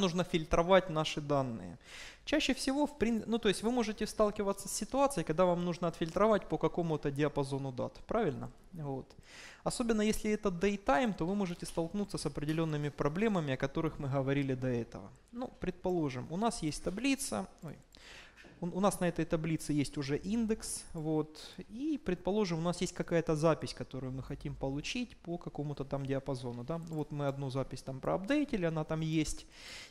нужно фильтровать наши данные. Чаще всего, в прин... ну то есть вы можете сталкиваться с ситуацией, когда вам нужно отфильтровать по какому-то диапазону дат, правильно? Вот. Особенно если это daytime, то вы можете столкнуться с определенными проблемами, о которых мы говорили до этого. Ну, предположим, у нас есть таблица, ой, у нас на этой таблице есть уже индекс, вот, и, предположим, у нас есть какая-то запись, которую мы хотим получить по какому-то там диапазону, да, вот мы одну запись там проапдейтили, она там есть,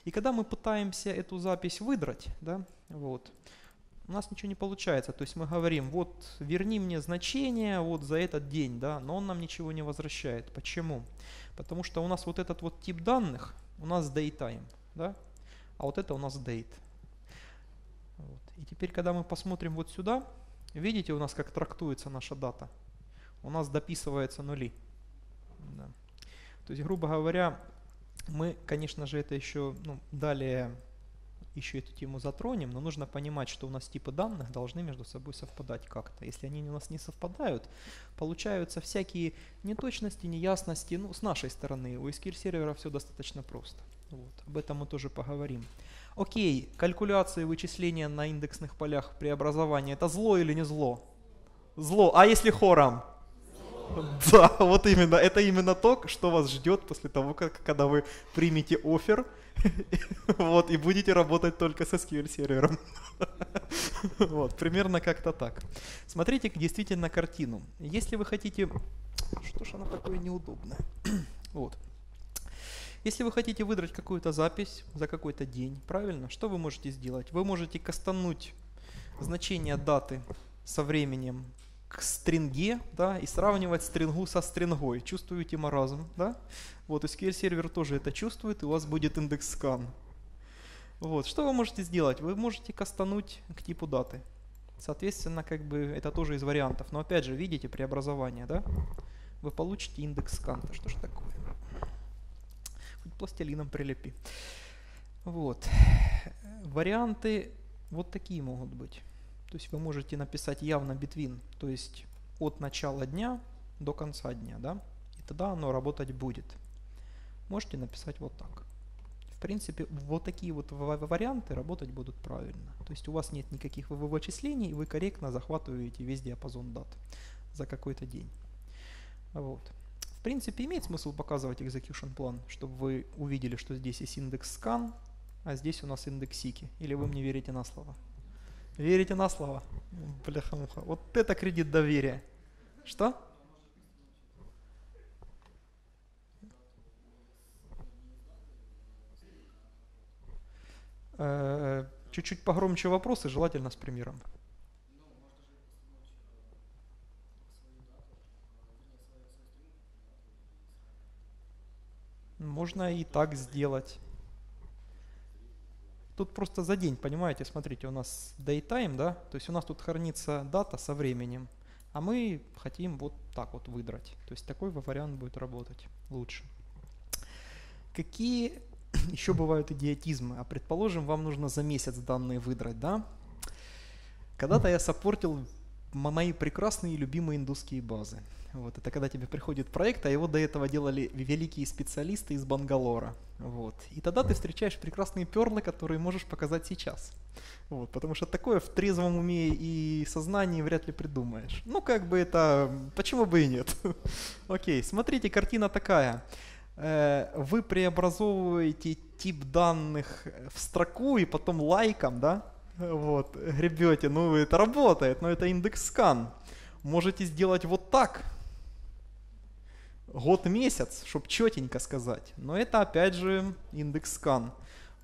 и когда мы пытаемся эту запись выдрать, да, вот, у нас ничего не получается, то есть мы говорим, вот, верни мне значение вот за этот день, да, но он нам ничего не возвращает, почему? Потому что у нас вот этот вот тип данных, у нас datetime, да, а вот это у нас date. И теперь, когда мы посмотрим вот сюда, видите у нас, как трактуется наша дата? У нас дописываются нули. Да. То есть, грубо говоря, мы, конечно же, это еще ну, далее еще эту тему затронем, но нужно понимать, что у нас типы данных должны между собой совпадать как-то. Если они у нас не совпадают, получаются всякие неточности, неясности. Ну, с нашей стороны у SQL сервера все достаточно просто. Вот. Об этом мы тоже поговорим. Окей, калькуляции вычисления на индексных полях преобразования, это зло или не зло? Зло. А если хором? Да, вот именно. Это именно то, что вас ждет после того, как, когда вы примете офер вот, и будете работать только с SQL сервером. вот, примерно как-то так. Смотрите действительно картину. Если вы хотите... Что ж она такое неудобное? вот. Если вы хотите выдрать какую-то запись за какой-то день, правильно, что вы можете сделать? Вы можете кастануть значение даты со временем к стринге, да, и сравнивать стрингу со стрингой. Чувствуете маразм, да? Вот, SQL сервер тоже это чувствует, и у вас будет индекс скан. Вот, что вы можете сделать? Вы можете кастануть к типу даты. Соответственно, как бы это тоже из вариантов. Но опять же, видите преобразование, да? Вы получите индекс скан. Что ж такое? Пластилином прилепи. Вот. Варианты вот такие могут быть. То есть вы можете написать явно between, то есть от начала дня до конца дня, да, и тогда оно работать будет. Можете написать вот так. В принципе, вот такие вот варианты работать будут правильно. То есть у вас нет никаких вычислений, вы корректно захватываете весь диапазон дат за какой-то день. Вот. В принципе, имеет смысл показывать execution план, чтобы вы увидели, что здесь есть индекс scan, а здесь у нас индексики. Или вы мне верите на слово? Верите на слово? Бляха-муха. Вот это кредит доверия. Что? Э, чуть-чуть погромче вопросы, желательно с примером. Можно и так сделать. Тут просто за день, понимаете, смотрите, у нас daytime, да, то есть у нас тут хранится дата со временем, а мы хотим вот так вот выдрать. То есть такой вариант будет работать лучше. Какие еще бывают идиотизмы? А предположим, вам нужно за месяц данные выдрать, да? Когда-то я сопортил мои прекрасные любимые индусские базы. Вот, это когда тебе приходит проект, а его до этого делали великие специалисты из Бангалора. Вот. И тогда ты встречаешь прекрасные перлы, которые можешь показать сейчас. Вот, потому что такое в трезвом уме и сознании вряд ли придумаешь. Ну, как бы это... Почему бы и нет? Окей, смотрите, картина такая. Э, вы преобразовываете тип данных в строку и потом лайком, да? Вот, гребете. Ну, это работает, но это индекс скан. Можете сделать вот так год-месяц, чтобы четенько сказать. Но это опять же индекс скан.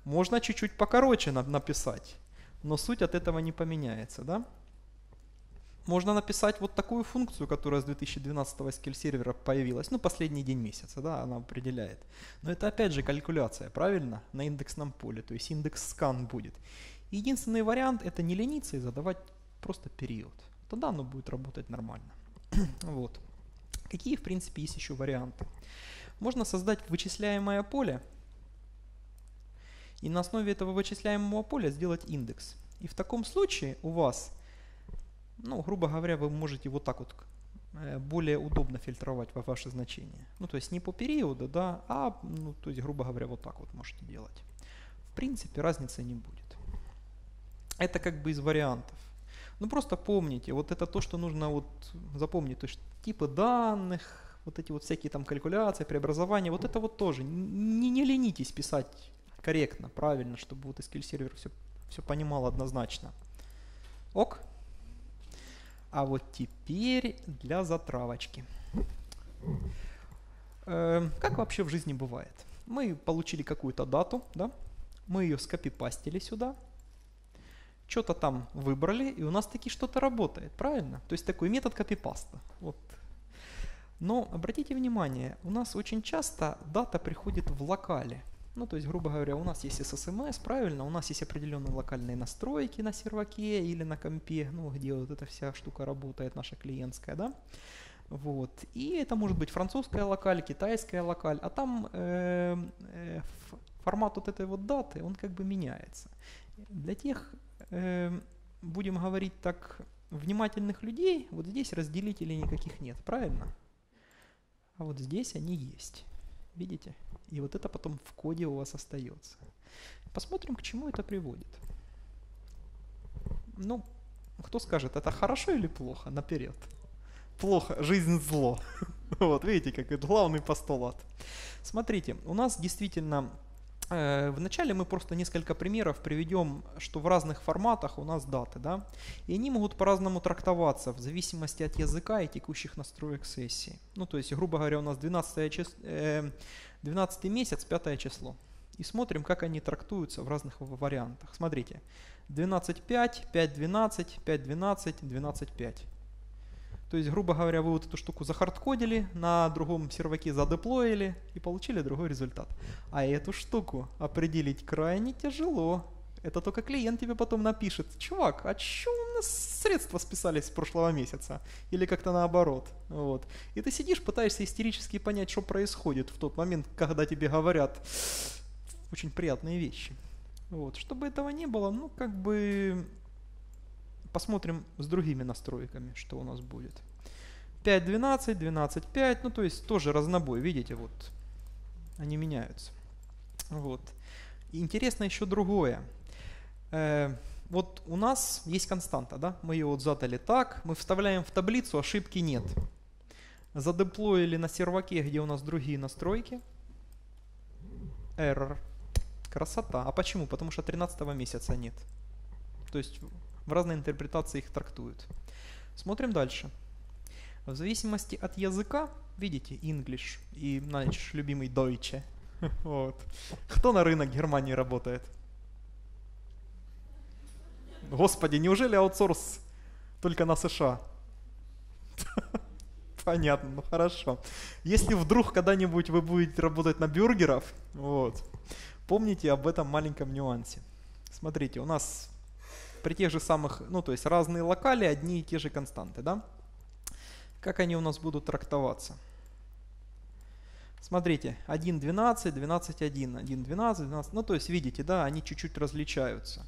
Можно чуть-чуть покороче написать, но суть от этого не поменяется, да? Можно написать вот такую функцию, которая с 2012 SQL сервера появилась, ну, последний день месяца, да, она определяет. Но это опять же калькуляция, правильно, на индексном поле, то есть индекс скан будет. Единственный вариант это не лениться и задавать просто период. Тогда оно будет работать нормально. вот. Какие, в принципе, есть еще варианты? Можно создать вычисляемое поле и на основе этого вычисляемого поля сделать индекс. И в таком случае у вас, ну, грубо говоря, вы можете вот так вот э, более удобно фильтровать ваши значения. Ну, то есть не по периоду, да, а, ну, то есть, грубо говоря, вот так вот можете делать. принципе разницы не будет. Это как бы из вариантов. Ну просто помните, вот это то, что нужно вот запомнить, то есть типы данных, вот эти вот всякие там калькуляции, преобразования, вот это вот тоже. Не, не ленитесь писать корректно, правильно, чтобы вот SQL сервер все, все понимал однозначно. Ок. А вот теперь для затравочки. Э, как вообще в жизни бывает? Мы получили какую-то дату, да? Мы ее скопипастили сюда, что-то там выбрали, и у нас таки что-то работает, правильно? То есть такой метод копипаста. Вот. Но обратите внимание, у нас очень часто дата приходит в локале. Ну, то есть, грубо говоря, у нас есть SSMS, правильно, у нас есть определенные локальные настройки на серваке или на компе, ну, где вот эта вся штука работает, наша клиентская, да. Вот. И это может быть французская локаль, китайская локаль, а там э, э, формат вот этой вот даты, он как бы меняется. Для тех э, будем говорить так, внимательных людей, вот здесь разделителей никаких нет, правильно? А вот здесь они есть. Видите? И вот это потом в коде у вас остается. Посмотрим, к чему это приводит. Ну, кто скажет, это хорошо или плохо? Наперед. Плохо, жизнь зло. Вот, видите, как это главный постулат. Смотрите, у нас действительно вначале мы просто несколько примеров приведем, что в разных форматах у нас даты, да, и они могут по-разному трактоваться в зависимости от языка и текущих настроек сессии. Ну, то есть, грубо говоря, у нас 12, чис... 12 э, месяц, 5 число. И смотрим, как они трактуются в разных вариантах. Смотрите, 12.5, 5.12, 5.12, 12.5. То есть, грубо говоря, вы вот эту штуку захардкодили, на другом серваке задеплоили и получили другой результат. А эту штуку определить крайне тяжело. Это только клиент тебе потом напишет, чувак, а чё у нас средства списались с прошлого месяца? Или как-то наоборот. Вот. И ты сидишь, пытаешься истерически понять, что происходит в тот момент, когда тебе говорят очень приятные вещи. Вот. Чтобы этого не было, ну, как бы Посмотрим с другими настройками, что у нас будет. 5.12, 12.5, ну то есть тоже разнобой, видите, вот они меняются. Вот. Интересно еще другое. Э, вот у нас есть константа, да, мы ее вот задали так, мы вставляем в таблицу, ошибки нет. Задеплоили на серваке, где у нас другие настройки. Error. Красота. А почему? Потому что 13 месяца нет. То есть в разной интерпретации их трактуют. Смотрим дальше. В зависимости от языка, видите, English и наш любимый Deutsche. Вот. Кто на рынок Германии работает? Господи, неужели аутсорс только на США? Понятно, ну хорошо. Если вдруг когда-нибудь вы будете работать на бюргеров, вот, помните об этом маленьком нюансе. Смотрите, у нас при тех же самых, ну то есть разные локали, одни и те же константы, да? Как они у нас будут трактоваться? Смотрите, 1, 12, 12, 1, 1, 12, 12, ну то есть видите, да, они чуть-чуть различаются.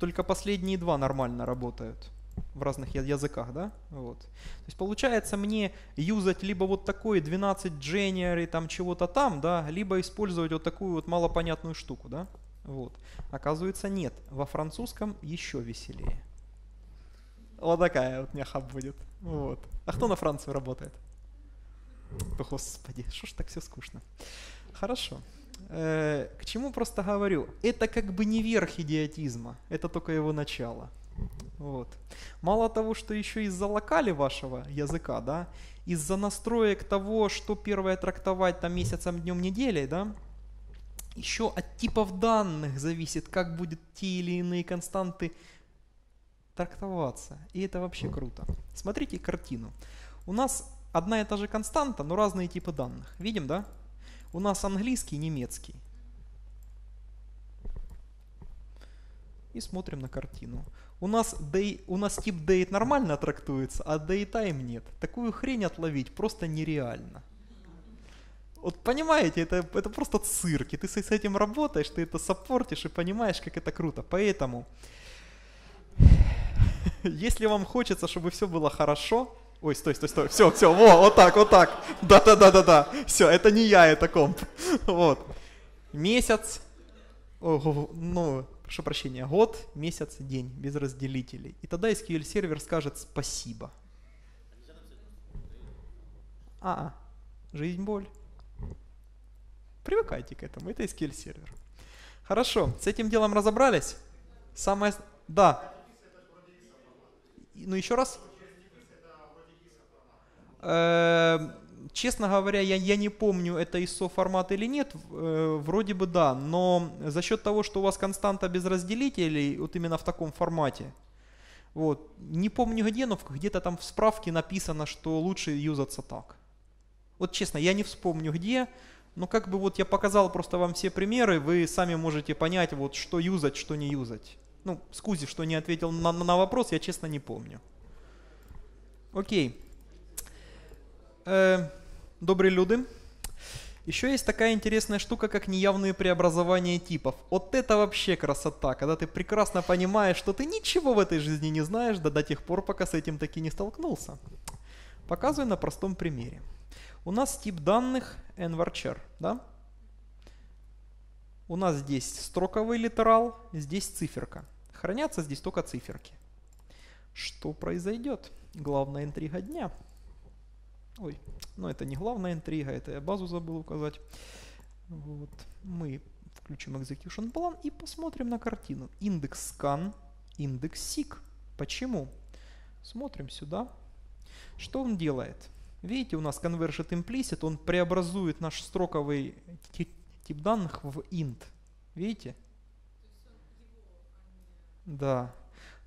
Только последние два нормально работают в разных языках, да, вот. То есть получается мне юзать либо вот такой 12 January, там чего-то там, да, либо использовать вот такую вот малопонятную штуку, да. Вот. Оказывается, нет. Во французском еще веселее. Вот такая вот няха будет. Вот. А кто на Францию работает? Господи, что ж так все скучно. Хорошо. Э, к чему просто говорю? Это как бы не верх идиотизма, это только его начало. Вот. Мало того, что еще из-за локали вашего языка, да, из-за настроек того, что первое трактовать там месяцем, днем, неделей, да, еще от типов данных зависит, как будут те или иные константы трактоваться. И это вообще круто. Смотрите картину. У нас одна и та же константа, но разные типы данных. Видим, да? У нас английский, немецкий. И смотрим на картину. У нас, day, у нас тип date нормально трактуется, а daytime нет. Такую хрень отловить просто нереально. Вот понимаете, это, это просто цирк, и ты с, с этим работаешь, ты это саппортишь и понимаешь, как это круто. Поэтому, если вам хочется, чтобы все было хорошо, Ой, стой, стой, стой. Все, все, во, вот так, вот так. Да-да-да-да-да. Все, это не я, это комп. Вот. Месяц, о, ну, прошу прощения, год, месяц, день, без разделителей. И тогда SQL сервер скажет спасибо. А, жизнь боль. Привыкайте к этому, это SQL сервер. Хорошо, с этим делом разобрались? Самое... Да. Ну еще раз. Э, честно говоря, я, я не помню, это ISO формат или нет, э, вроде бы да, но за счет того, что у вас константа без разделителей, вот именно в таком формате, вот, не помню где, но где-то там в справке написано, что лучше юзаться так. Вот честно, я не вспомню где, но как бы вот я показал просто вам все примеры, вы сами можете понять, вот что юзать, что не юзать. Ну, скузи, что не ответил на, на вопрос, я честно не помню. Окей. Э, добрые люди. Еще есть такая интересная штука, как неявные преобразования типов. Вот это вообще красота, когда ты прекрасно понимаешь, что ты ничего в этой жизни не знаешь, да до тех пор, пока с этим таки не столкнулся. Показываю на простом примере. У нас тип данных nvarchar, да? У нас здесь строковый литерал, здесь циферка. Хранятся здесь только циферки. Что произойдет? Главная интрига дня. Ой, ну это не главная интрига, это я базу забыл указать. Вот. Мы включим execution план и посмотрим на картину. Индекс scan, индекс seek. Почему? Смотрим сюда. Что он делает? Видите, у нас conversion implicit, он преобразует наш строковый тип данных в int. Видите? Да.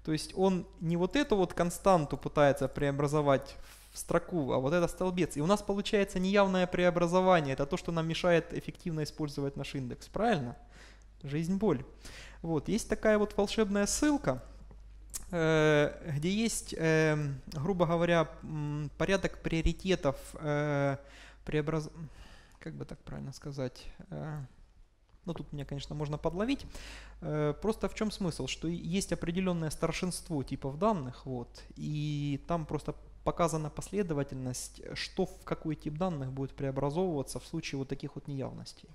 То есть он не вот эту вот константу пытается преобразовать в строку, а вот это столбец. И у нас получается неявное преобразование. Это то, что нам мешает эффективно использовать наш индекс. Правильно? Жизнь боль. Вот, есть такая вот волшебная ссылка – где есть, э, грубо говоря, порядок приоритетов, э, преобраз... как бы так правильно сказать, ну тут меня, конечно, можно подловить. Просто в чем смысл? Что есть определенное старшинство типов данных, вот, и там просто показана последовательность, что в какой тип данных будет преобразовываться в случае вот таких вот неявностей.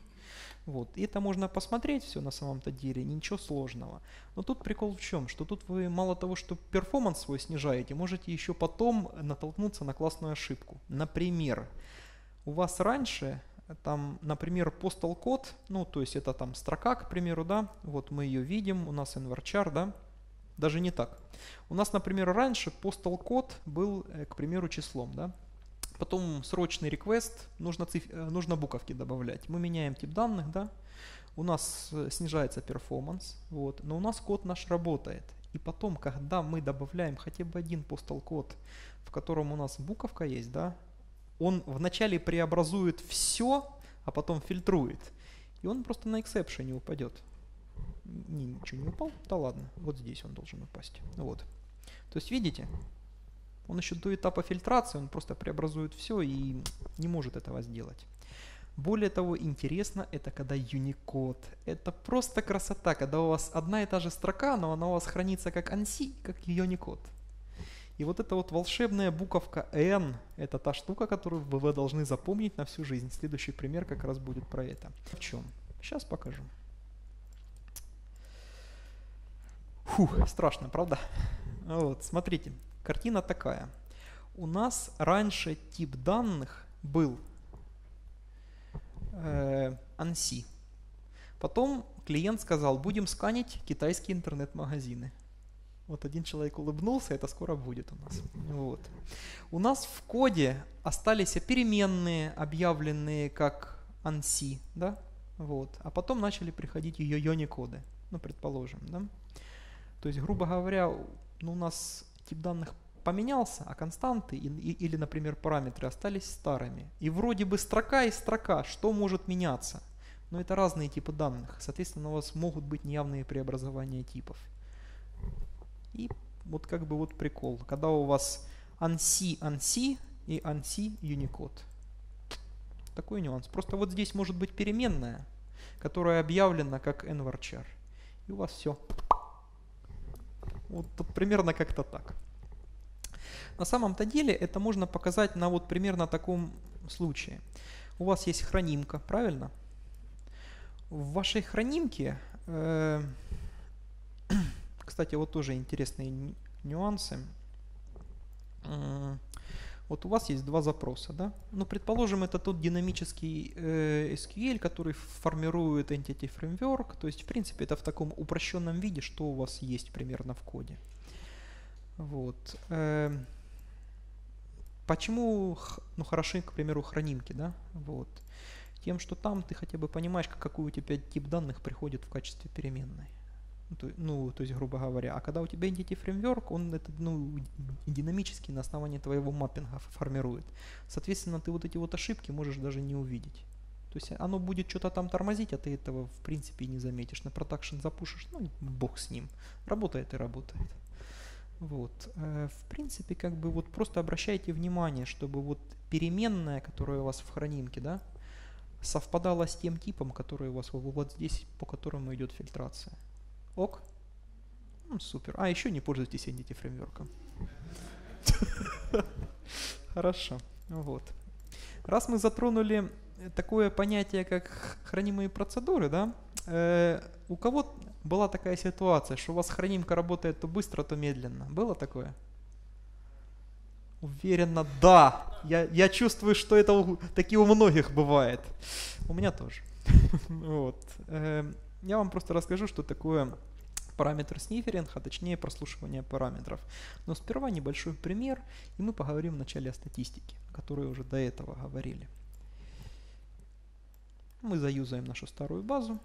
Вот. И это можно посмотреть все на самом-то деле, ничего сложного. Но тут прикол в чем? Что тут вы мало того, что перформанс свой снижаете, можете еще потом натолкнуться на классную ошибку. Например, у вас раньше там, например, postal code, ну, то есть это там строка, к примеру, да, вот мы ее видим, у нас nvarchar, да, даже не так. У нас, например, раньше postal code был, э, к примеру, числом, да, Потом срочный request, нужно, циф... Э, нужно буковки добавлять. Мы меняем тип данных, да, у нас э, снижается performance, вот, но у нас код наш работает. И потом, когда мы добавляем хотя бы один postal code, в котором у нас буковка есть, да, он вначале преобразует все, а потом фильтрует. И он просто на exception упадет. Ничего не упал? Да ладно, вот здесь он должен упасть. Вот. То есть видите, он еще до этапа фильтрации, он просто преобразует все и не может этого сделать. Более того, интересно это когда Unicode. Это просто красота, когда у вас одна и та же строка, но она у вас хранится как ANSI, как Unicode. И вот эта вот волшебная буковка N, это та штука, которую вы должны запомнить на всю жизнь. Следующий пример как раз будет про это. В чем? Сейчас покажу. Фух, страшно, правда? Вот, смотрите, Картина такая. У нас раньше тип данных был э, ANSI. Потом клиент сказал, будем сканить китайские интернет-магазины. Вот один человек улыбнулся, это скоро будет у нас. Вот. У нас в коде остались переменные, объявленные как ANSI, да? Вот. А потом начали приходить ее йони коды, ну, предположим, да? То есть, грубо говоря, ну, у нас тип данных поменялся, а константы или, например, параметры остались старыми. И вроде бы строка и строка, что может меняться? Но это разные типы данных. Соответственно, у вас могут быть неявные преобразования типов. И вот как бы вот прикол. Когда у вас ANSI ANSI и ANSI Unicode. Такой нюанс. Просто вот здесь может быть переменная, которая объявлена как nvarchar. И у вас все. Вот примерно как-то так. На самом-то деле это можно показать на вот примерно таком случае. У вас есть хранимка, правильно? В вашей хранимке э, кстати, вот тоже интересные нюансы. Вот у вас есть два запроса, да? Ну, предположим, это тот динамический э, SQL, который формирует Entity Framework. То есть, в принципе, это в таком упрощенном виде, что у вас есть примерно в коде. Вот. Э, почему ну, хороши, к примеру, хранимки, да? Вот. Тем, что там ты хотя бы понимаешь, какой у тебя тип данных приходит в качестве переменной. Ну, то, ну, то есть, грубо говоря, а когда у тебя Entity Framework, он это, ну, динамически на основании твоего маппинга формирует. Соответственно, ты вот эти вот ошибки можешь даже не увидеть. То есть оно будет что-то там тормозить, а ты этого в принципе не заметишь. На продакшн запушишь, ну бог с ним. Работает и работает. Вот. Э, в принципе, как бы вот просто обращайте внимание, чтобы вот переменная, которая у вас в хранимке, да, совпадала с тем типом, который у вас вот здесь, по которому идет фильтрация. Ок. Ну, супер. А, еще не пользуйтесь Entity фреймворком. Хорошо. Вот. Раз мы затронули такое понятие, как хранимые процедуры, да, э, у кого была такая ситуация, что у вас хранимка работает то быстро, то медленно? Было такое? Уверенно, да. Я, я чувствую, что это у, таки у многих бывает. У меня тоже. Вот. Я вам просто расскажу, что такое параметр сниферинг, а точнее прослушивание параметров. Но сперва небольшой пример, и мы поговорим вначале о статистике, о которой уже до этого говорили. Мы заюзаем нашу старую базу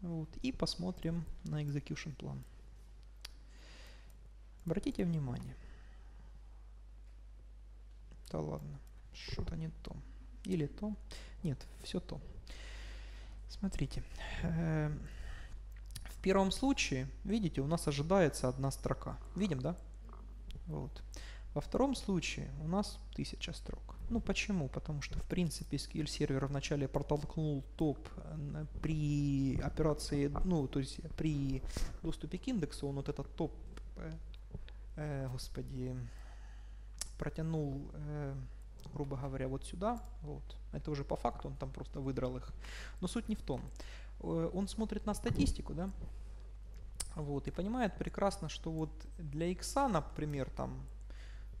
вот, и посмотрим на execution план. Обратите внимание. Да ладно, что-то не то. Или то. Нет, все то. Смотрите. Э, в первом случае, видите, у нас ожидается одна строка. Видим, да? Вот. Во втором случае у нас 1000 строк. Ну почему? Потому что в принципе SQL сервер вначале протолкнул топ э, при операции, ну то есть при доступе к индексу, он вот этот топ, э, э, господи, протянул э, грубо говоря, вот сюда, вот, это уже по факту, он там просто выдрал их. Но суть не в том. Э, он смотрит на статистику, да, вот, и понимает прекрасно, что вот для x, например, там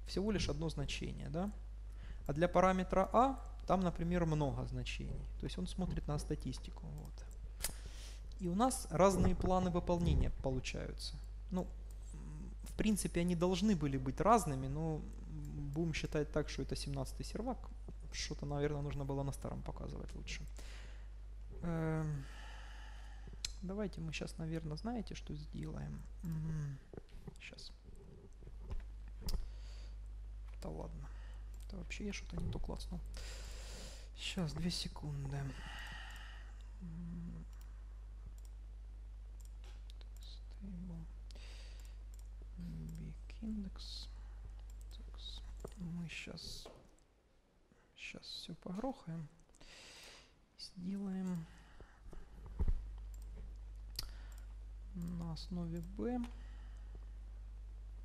всего лишь одно значение, да, а для параметра а там, например, много значений. То есть он смотрит на статистику. Вот. И у нас разные планы выполнения получаются. Ну, в принципе, они должны были быть разными, но будем считать так, что это 17 сервак. Что-то, наверное, нужно было на старом показывать лучше. Эм, давайте мы сейчас, наверное, знаете, что сделаем? Сейчас. Да ладно. Это вообще я что-то не то класснул. Сейчас, две секунды. Big index мы сейчас, сейчас все погрохаем. Сделаем на основе b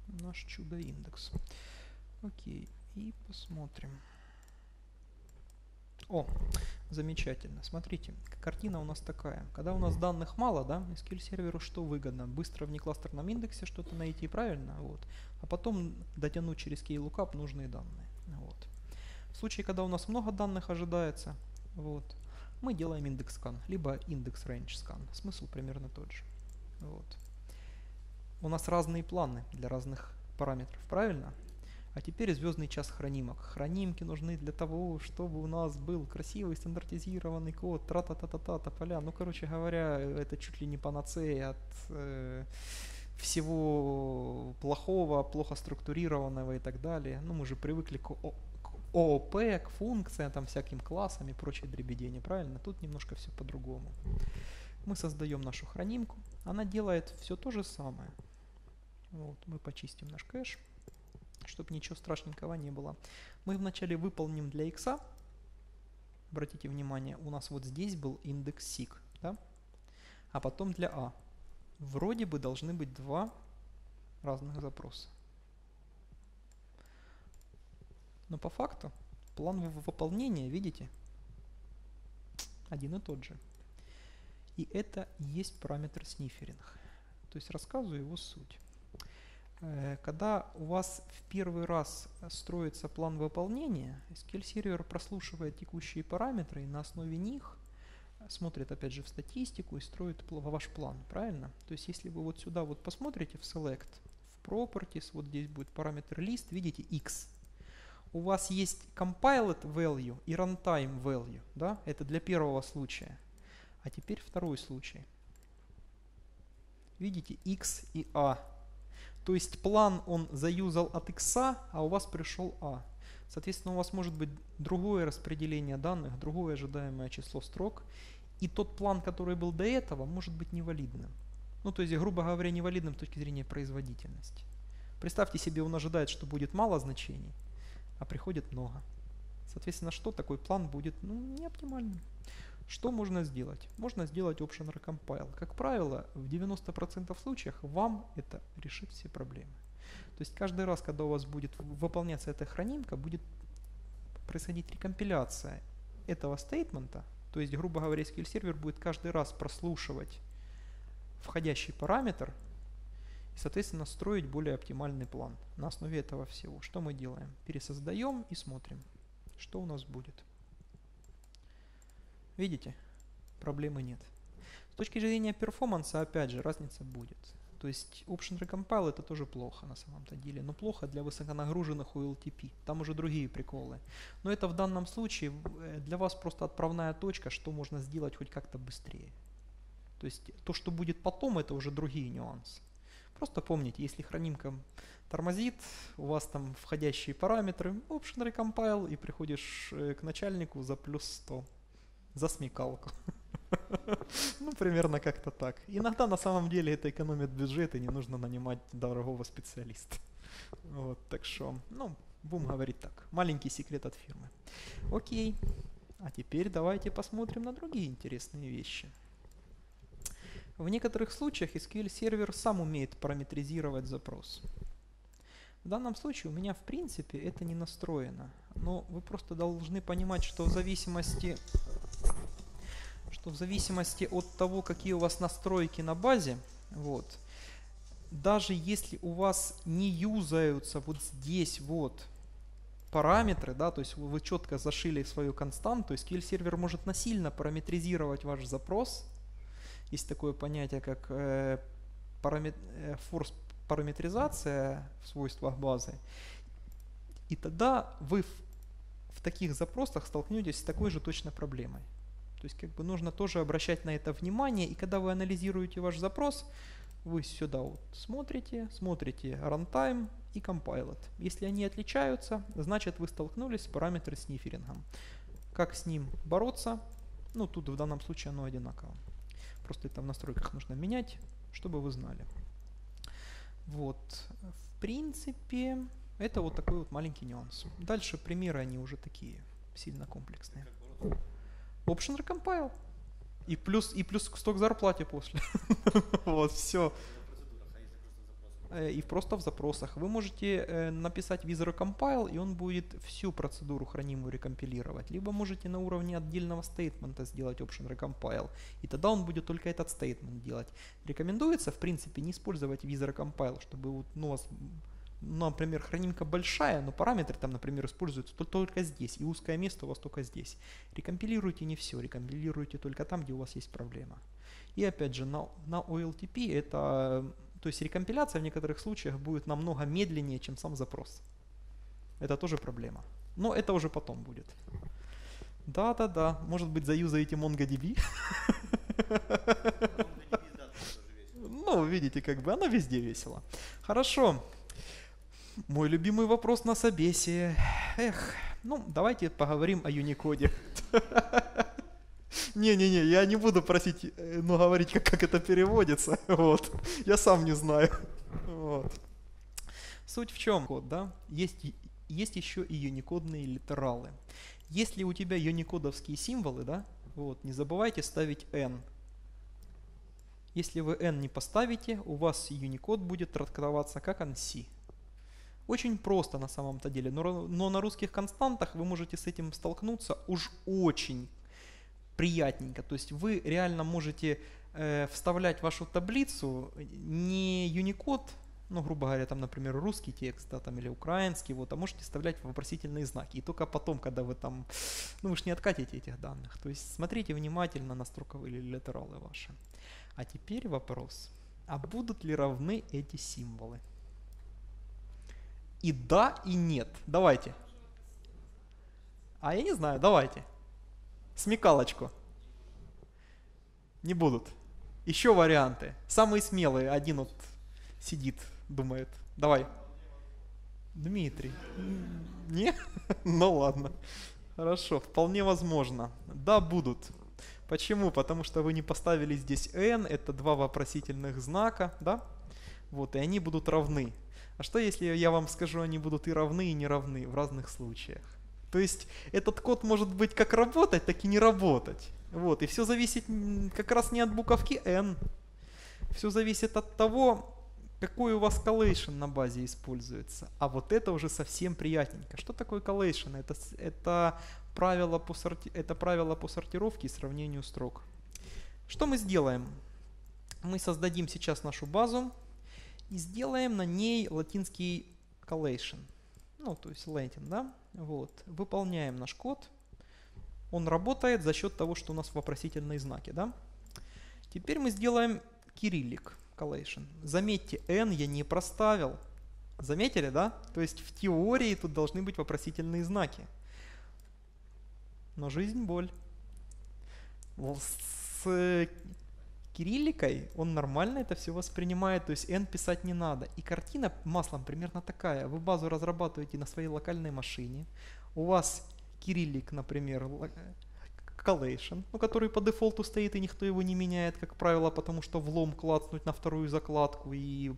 наш чудо-индекс. Окей, и посмотрим. О, замечательно. Смотрите, картина у нас такая. Когда у нас данных мало, да, SQL серверу что выгодно? Быстро в некластерном индексе что-то найти, правильно? Вот. А потом дотянуть через keylookup нужные данные. Вот. В случае, когда у нас много данных ожидается, вот, мы делаем индекс скан, либо индекс range скан. Смысл примерно тот же. Вот. У нас разные планы для разных параметров, правильно? А теперь звездный час хранимок. Хранимки нужны для того, чтобы у нас был красивый стандартизированный код, тра-та-та-та-та, тополя. Ну, короче говоря, это чуть ли не панацея от э, всего плохого, плохо структурированного и так далее. Ну, мы же привыкли к, О, к ООП, к функциям, там, всяким классам и прочей дребедени, правильно? Тут немножко все по-другому. Мы создаем нашу хранимку. Она делает все то же самое. Вот, мы почистим наш кэш чтобы ничего страшненького не было. Мы вначале выполним для x, обратите внимание, у нас вот здесь был индекс SIG, да? а потом для a. Вроде бы должны быть два разных запроса. Но по факту план выполнения, видите, один и тот же. И это есть параметр сниферинг. То есть рассказываю его суть. Э, когда у вас в первый раз строится план выполнения, SQL сервер прослушивает текущие параметры и на основе них смотрит опять же в статистику и строит ваш план, правильно? То есть если вы вот сюда вот посмотрите в Select, в Properties, вот здесь будет параметр list, видите x. У вас есть compiled value и runtime value, да? Это для первого случая. А теперь второй случай. Видите x и a. То есть план он заюзал от x, а у вас пришел a. Соответственно, у вас может быть другое распределение данных, другое ожидаемое число строк, и тот план, который был до этого, может быть невалидным. Ну, то есть, грубо говоря, невалидным с точки зрения производительности. Представьте себе, он ожидает, что будет мало значений, а приходит много. Соответственно, что такой план будет ну, не оптимальным. Что можно сделать? Можно сделать option recompile. Как правило, в 90% случаях вам это решит все проблемы. То есть каждый раз, когда у вас будет выполняться эта хранимка, будет происходить рекомпиляция этого стейтмента. То есть, грубо говоря, SQL сервер будет каждый раз прослушивать входящий параметр и, соответственно, строить более оптимальный план. На основе этого всего что мы делаем? Пересоздаем и смотрим, что у нас будет. Видите? Проблемы нет. С точки зрения перформанса, опять же, разница будет. То есть Option Recompile это тоже плохо на самом-то деле, но плохо для высоконагруженных ULTP. Там уже другие приколы. Но это в данном случае э, для вас просто отправная точка, что можно сделать хоть как-то быстрее. То есть то, что будет потом, это уже другие нюансы. Просто помните, если хранимка тормозит, у вас там входящие параметры, Option Recompile, и приходишь э, к начальнику за плюс 100, за смекалку. Ну, примерно как-то так. Иногда на самом деле это экономит бюджет и не нужно нанимать дорогого специалиста. Вот, так что, ну, будем говорить так. Маленький секрет от фирмы. Окей. А теперь давайте посмотрим на другие интересные вещи. В некоторых случаях SQL сервер сам умеет параметризировать запрос. В данном случае у меня в принципе это не настроено. Но вы просто должны понимать, что в зависимости что в зависимости от того, какие у вас настройки на базе, вот, даже если у вас не юзаются вот здесь вот параметры, да, то есть вы, четко зашили свою константу, SQL сервер может насильно параметризировать ваш запрос. Есть такое понятие, как э, парамет, э, параметризация в свойствах базы. И тогда вы в, в таких запросах столкнетесь с такой же точно проблемой. То есть как бы нужно тоже обращать на это внимание, и когда вы анализируете ваш запрос, вы сюда вот смотрите, смотрите runtime и compiled. Если они отличаются, значит вы столкнулись с параметром сниферингом. Как с ним бороться? Ну, тут в данном случае оно одинаково. Просто это в настройках нужно менять, чтобы вы знали. Вот, в принципе, это вот такой вот маленький нюанс. Дальше примеры, они уже такие сильно комплексные. Option recompile. И плюс, и плюс сток зарплате после. вот, все. Э, и просто в запросах. Вы можете э, написать Wizard Compile, и он будет всю процедуру хранимую рекомпилировать. Либо можете на уровне отдельного стейтмента сделать Option Recompile, и тогда он будет только этот стейтмент делать. Рекомендуется, в принципе, не использовать Wizard Compile, чтобы вот, ну, у вас ну, например, хранимка большая, но параметры там, например, используются только здесь, и узкое место у вас только здесь. Рекомпилируйте не все, рекомпилируйте только там, где у вас есть проблема. И опять же, на, на OLTP это, то есть рекомпиляция в некоторых случаях будет намного медленнее, чем сам запрос. Это тоже проблема. Но это уже потом будет. Да-да-да, может быть заюзаете MongoDB? Ну, видите, как бы оно везде весело. Хорошо. Мой любимый вопрос на собесе. Эх, ну давайте поговорим о Юникоде. Не-не-не, я не буду просить, э, ну, говорить, как, как это переводится. Вот. Я сам не знаю. Вот. Суть в чем? Код, да? Есть, есть еще и юникодные литералы. Если у тебя юникодовские символы, да, вот, не забывайте ставить n. Если вы n не поставите, у вас Unicode будет трактоваться как ANSI. Очень просто на самом-то деле, но, но на русских константах вы можете с этим столкнуться уж очень приятненько. То есть вы реально можете э, вставлять вашу таблицу не Unicode, ну, грубо говоря, там, например, русский текст, да, там, или украинский, вот, а можете вставлять вопросительные знаки. И только потом, когда вы там, ну, вы же не откатите этих данных. То есть смотрите внимательно на строковые литералы ваши. А теперь вопрос, а будут ли равны эти символы? И да, и нет. Давайте. А я не знаю, давайте. Смекалочку. Не будут. Еще варианты. Самые смелые. Один вот сидит, думает. Давай. Дмитрий. Не? Ну ладно. Хорошо, вполне возможно. Да, будут. Почему? Потому что вы не поставили здесь n, это два вопросительных знака, да? Вот, и они будут равны. А что если я вам скажу, они будут и равны, и не равны в разных случаях? То есть этот код может быть как работать, так и не работать. Вот, и все зависит как раз не от буковки n. Все зависит от того, какой у вас collation на базе используется. А вот это уже совсем приятненько. Что такое collation? Это, это, правило по сорти, это правило по сортировке и сравнению строк. Что мы сделаем? Мы создадим сейчас нашу базу и сделаем на ней латинский collation. Ну, то есть Latin, да? Вот. Выполняем наш код. Он работает за счет того, что у нас вопросительные знаки, да? Теперь мы сделаем кириллик collation. Заметьте, n я не проставил. Заметили, да? То есть в теории тут должны быть вопросительные знаки. Но жизнь боль. С кирилликой он нормально это все воспринимает, то есть n писать не надо. И картина маслом примерно такая. Вы базу разрабатываете на своей локальной машине. У вас кириллик, например, collation, ну, который по дефолту стоит и никто его не меняет, как правило, потому что влом клацнуть на вторую закладку и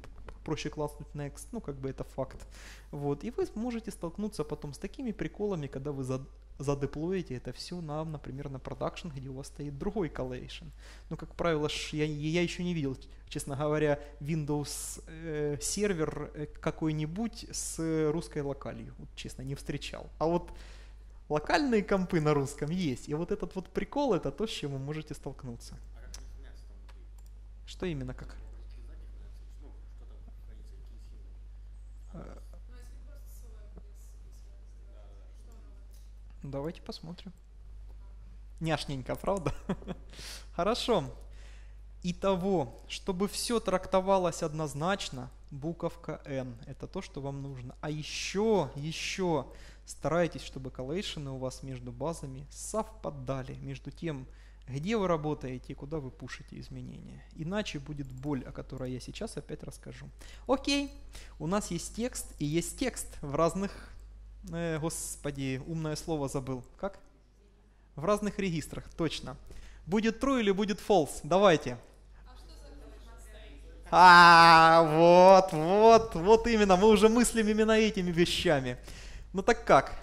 проще класснуть next, ну как бы это факт. Вот. И вы можете столкнуться потом с такими приколами, когда вы зад, задеплоите это все на, например, на продакшн, где у вас стоит другой collation. Ну, как правило, я, я еще не видел, честно говоря, Windows э, сервер э, какой-нибудь с русской локалью. Вот, честно, не встречал. А вот локальные компы на русском есть. И вот этот вот прикол, это то, с чем вы можете столкнуться. Что именно как? Давайте посмотрим. Няшненько, правда? Хорошо. Итого, чтобы все трактовалось однозначно, буковка N. Это то, что вам нужно. А еще, еще старайтесь, чтобы коллейшены у вас между базами совпадали. Между тем, где вы работаете и куда вы пушите изменения. Иначе будет боль, о которой я сейчас опять расскажу. Окей, у нас есть текст и есть текст в разных, э, господи, умное слово забыл. Как? В разных регистрах, точно. Будет true или будет false? Давайте. А, вот, вот, вот именно, мы уже мыслим именно этими вещами. Ну так как?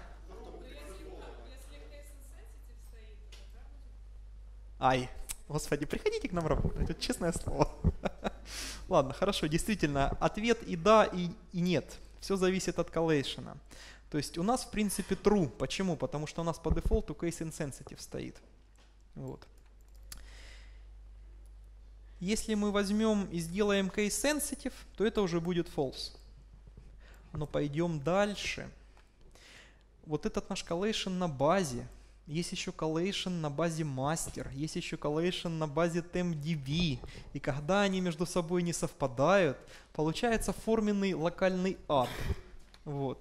Ай, господи, приходите к нам работать, это честное слово. Ладно, хорошо, действительно, ответ и да, и, и нет. Все зависит от коллейшена. То есть у нас в принципе true. Почему? Потому что у нас по дефолту case insensitive стоит. Вот. Если мы возьмем и сделаем case sensitive, то это уже будет false. Но пойдем дальше. Вот этот наш collation на базе. Есть еще collation на базе master, есть еще collation на базе TempDB. И когда они между собой не совпадают, получается форменный локальный ад. Вот.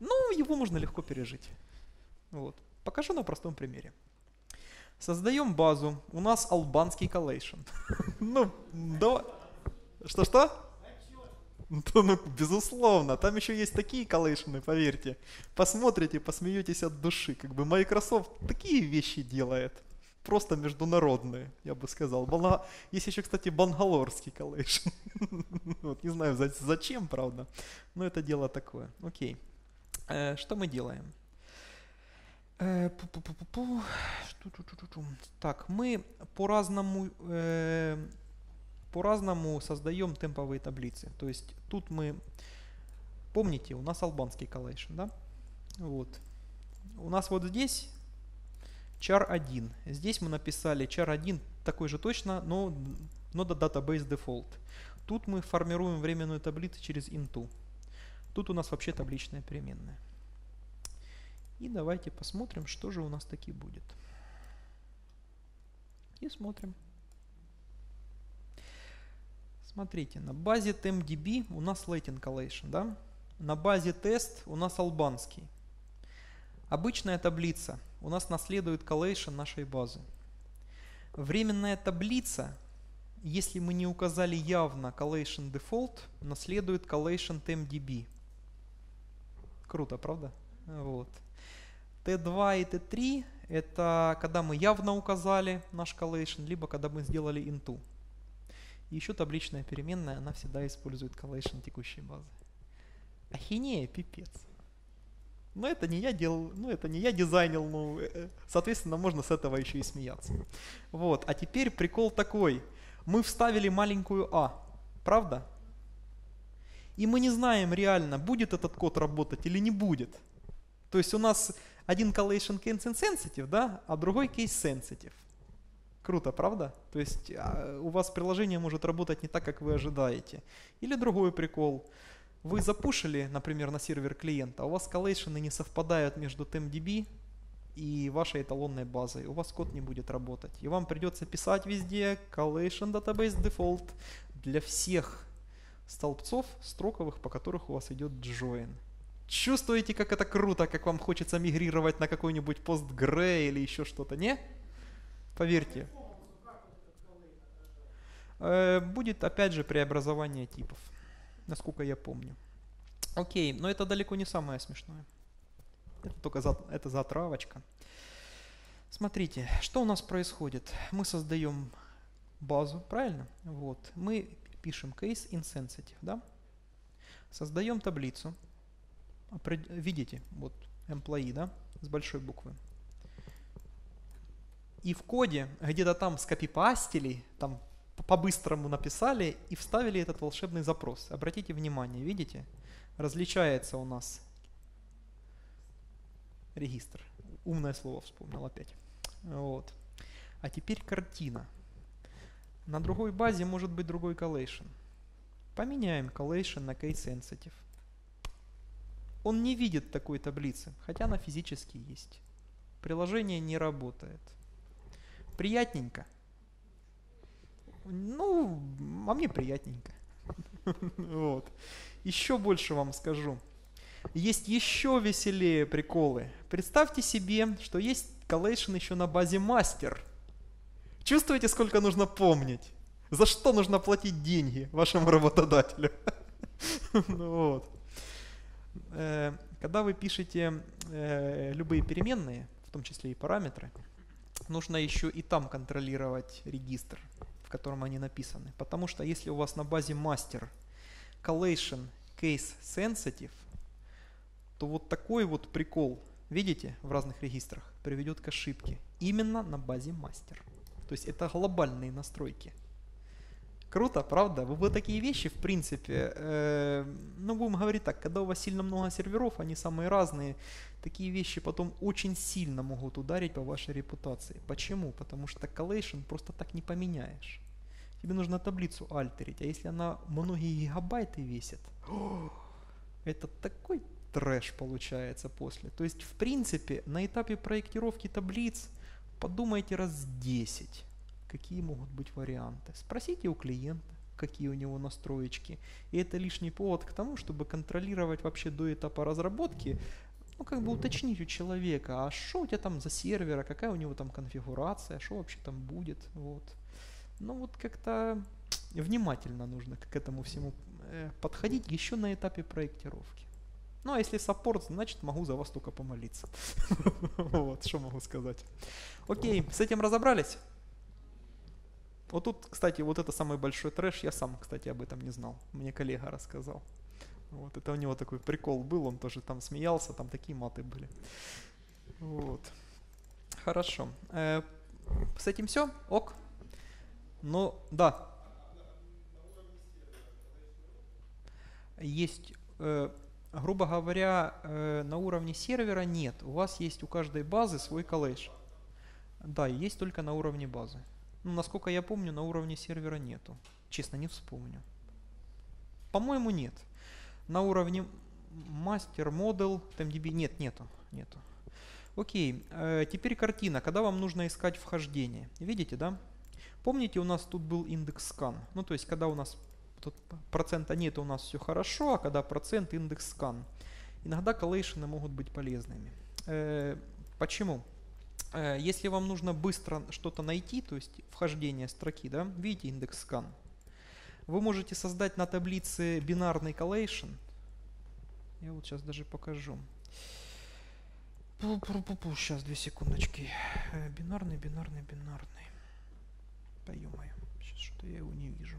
Ну, его можно легко пережить. Вот. Покажу на простом примере. Создаем базу. У нас албанский коллейшн. Ну, давай. Что-что? Ну, безусловно, там еще есть такие коллейшны, поверьте. Посмотрите, посмеетесь от души. Как бы Microsoft такие вещи делает. Просто международные, я бы сказал. Бана... Есть еще, кстати, бангалорский коллейшн. вот, не знаю, зачем, правда. Но это дело такое. Окей. Э, что мы делаем? Э, так, мы по-разному э, по-разному создаем темповые таблицы. То есть тут мы, помните, у нас албанский коллейшн, да? Вот. У нас вот здесь char 1. Здесь мы написали char 1 такой же точно, но нода database default. Тут мы формируем временную таблицу через into. Тут у нас вообще табличная переменная. И давайте посмотрим, что же у нас таки будет. И смотрим. Смотрите, на базе TMDB у нас Latin Collation, да? На базе тест у нас албанский. Обычная таблица у нас наследует collation нашей базы. Временная таблица, если мы не указали явно collation default, наследует collation TMDB. Круто, правда? Вот. T2 и T3 это когда мы явно указали наш collation, либо когда мы сделали into. И еще табличная переменная, она всегда использует collation текущей базы. Ахинея, пипец. Но это не я делал, ну это не я дизайнил, ну, э, соответственно, можно с этого еще и смеяться. Вот, а теперь прикол такой. Мы вставили маленькую а, правда? И мы не знаем реально, будет этот код работать или не будет. То есть у нас один collation case insensitive, да, а другой case sensitive. Круто, правда? То есть а, у вас приложение может работать не так, как вы ожидаете. Или другой прикол. Вы запушили, например, на сервер клиента, а у вас коллейшены не совпадают между TMDB и вашей эталонной базой. У вас код не будет работать. И вам придется писать везде collation database default для всех столбцов строковых, по которых у вас идет join. Чувствуете, как это круто, как вам хочется мигрировать на какой-нибудь PostgreSQL или еще что-то, не? Поверьте. Э, будет опять же преобразование типов насколько я помню. Окей, но это далеко не самое смешное. Это только за, это затравочка. Смотрите, что у нас происходит. Мы создаем базу, правильно? Вот. Мы пишем case insensitive, да? Создаем таблицу. Видите, вот employee, да, с большой буквы. И в коде где-то там скопипастили, там по-быстрому написали и вставили этот волшебный запрос. Обратите внимание, видите? Различается у нас регистр. Умное слово вспомнил опять. Вот. А теперь картина. На другой базе может быть другой collation. Поменяем collation на case sensitive. Он не видит такой таблицы, хотя она физически есть. Приложение не работает. Приятненько. Ну, а мне приятненько. Вот. Еще больше вам скажу. Есть еще веселее приколы. Представьте себе, что есть коллейшн еще на базе мастер. Чувствуете, сколько нужно помнить? За что нужно платить деньги вашему работодателю? Ну вот. Э, когда вы пишете э, любые переменные, в том числе и параметры, нужно еще и там контролировать регистр котором они написаны. Потому что если у вас на базе master collation case sensitive, то вот такой вот прикол, видите, в разных регистрах, приведет к ошибке. Именно на базе master. То есть это глобальные настройки. Круто, правда? Вы такие вещи, в принципе, э, ну, будем говорить так, когда у вас сильно много серверов, они самые разные, такие вещи потом очень сильно могут ударить по вашей репутации. Почему? Потому что collation просто так не поменяешь тебе нужно таблицу альтерить. А если она многие гигабайты весит, это такой трэш получается после. То есть, в принципе, на этапе проектировки таблиц подумайте раз 10, какие могут быть варианты. Спросите у клиента, какие у него настроечки. И это лишний повод к тому, чтобы контролировать вообще до этапа разработки, ну, как бы уточнить у человека, а что у тебя там за сервера, какая у него там конфигурация, что вообще там будет, вот. Ну вот как-то внимательно нужно к этому всему э, подходить еще на этапе проектировки. Ну а если саппорт, значит могу за вас только помолиться. Вот, что могу сказать. Окей, с этим разобрались? Вот тут, кстати, вот это самый большой трэш, я сам, кстати, об этом не знал. Мне коллега рассказал. Вот, это у него такой прикол был, он тоже там смеялся, там такие маты были. Вот. Хорошо. Э, с этим все? Ок. Ну, да. Есть, э, грубо говоря, э, на уровне сервера нет. У вас есть у каждой базы свой колледж. Да, есть только на уровне базы. Ну, насколько я помню, на уровне сервера нету. Честно, не вспомню. По-моему, нет. На уровне мастер, модел, TMDB нет, нету, нету. Окей, э, теперь картина, когда вам нужно искать вхождение. Видите, да? Помните, у нас тут был индекс скан. Ну, то есть, когда у нас тут процента нет, у нас все хорошо, а когда процент индекс скан. Иногда коллейшены могут быть полезными. Э, почему? Э, если вам нужно быстро что-то найти, то есть вхождение строки, да, видите индекс скан, вы можете создать на таблице бинарный collation. Я вот сейчас даже покажу. Пу -пу -пу -пу. Сейчас, две секундочки. Э, бинарный, бинарный, бинарный. Да ё-моё, сейчас что-то я его не вижу.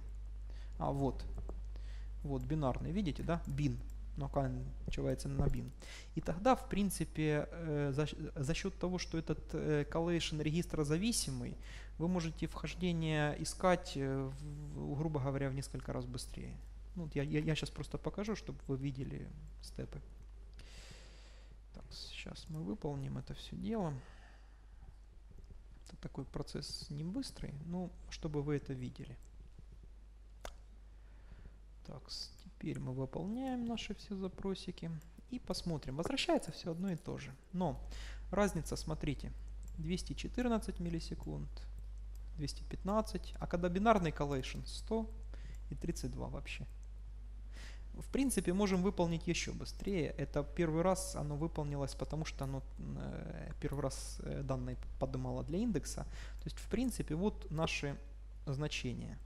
А, вот. Вот, бинарный, видите, да? Бин но оканчивается на бин. И тогда, в принципе, э, за, за счет того, что этот э, collation регистра зависимый, вы можете вхождение искать, э, в, грубо говоря, в несколько раз быстрее. Ну, я, я, я сейчас просто покажу, чтобы вы видели степы. Так, сейчас мы выполним это все дело. Это такой процесс не быстрый, но чтобы вы это видели. Так, Теперь мы выполняем наши все запросики и посмотрим. Возвращается все одно и то же. Но разница, смотрите, 214 миллисекунд, 215, а когда бинарный collation 100 и 32 вообще. В принципе, можем выполнить еще быстрее. Это первый раз оно выполнилось, потому что оно э, первый раз э, данные поднимало для индекса. То есть, в принципе, вот наши значения.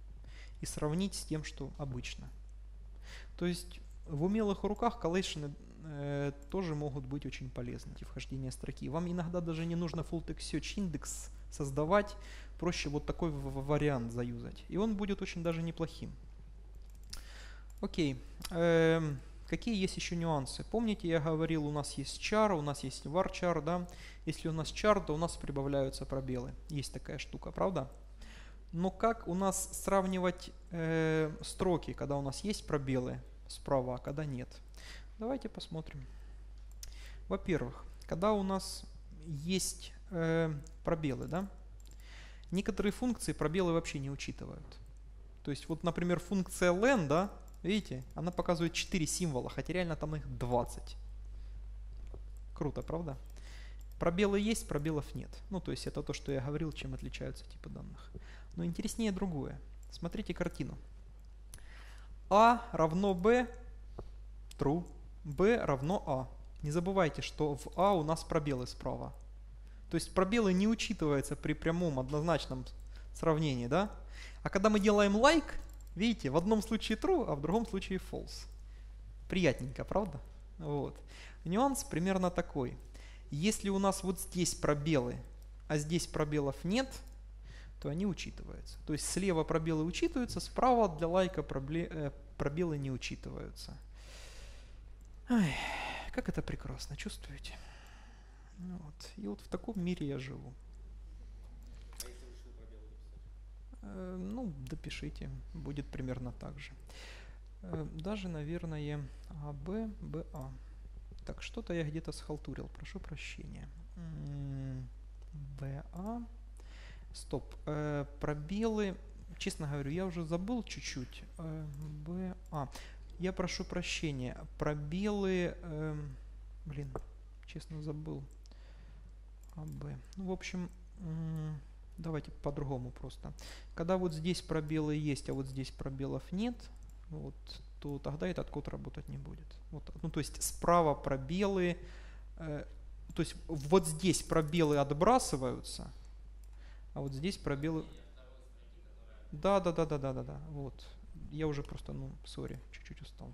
И сравнить с тем, что обычно. То есть в умелых руках коллекшены э, тоже могут быть очень полезны, эти вхождения строки. Вам иногда даже не нужно full text search индекс создавать, проще вот такой вариант заюзать. И он будет очень даже неплохим. Окей. Эм, какие есть еще нюансы? Помните, я говорил, у нас есть char, у нас есть varchar, да? Если у нас char, то у нас прибавляются пробелы. Есть такая штука, правда? Но как у нас сравнивать э, строки, когда у нас есть пробелы справа, а когда нет? Давайте посмотрим. Во-первых, когда у нас есть э, пробелы, да, некоторые функции пробелы вообще не учитывают. То есть вот, например, функция len, да, видите, она показывает 4 символа, хотя реально там их 20. Круто, правда? Пробелы есть, пробелов нет. Ну, то есть это то, что я говорил, чем отличаются типы данных. Но интереснее другое. Смотрите картину. А равно B, true, B равно А. Не забывайте, что в А у нас пробелы справа. То есть пробелы не учитываются при прямом однозначном сравнении, да? А когда мы делаем like, видите, в одном случае true, а в другом случае false. Приятненько, правда? Вот. Нюанс примерно такой. Если у нас вот здесь пробелы, а здесь пробелов нет, то они учитываются. То есть слева пробелы учитываются, справа для лайка э, пробелы не учитываются. Ай, как это прекрасно, чувствуете? Вот. И вот в таком мире я живу. Э, ну, допишите, будет примерно так же. Э, даже, наверное, АБ, БА. Так, что-то я где-то схалтурил, прошу прощения. БА. Стоп. Э, пробелы. Честно говорю, я уже забыл чуть-чуть. Э, Б. А. Я прошу прощения. Пробелы. Э, блин, честно забыл. А, Б. Ну, в общем, давайте по-другому просто. Когда вот здесь пробелы есть, а вот здесь пробелов нет, вот, то тогда этот код работать не будет. Вот, ну, то есть справа пробелы, э, то есть вот здесь пробелы отбрасываются, а вот здесь пробелы... Да, да, да, да, да, да, да. Вот. Я уже просто, ну, сори, чуть-чуть устал.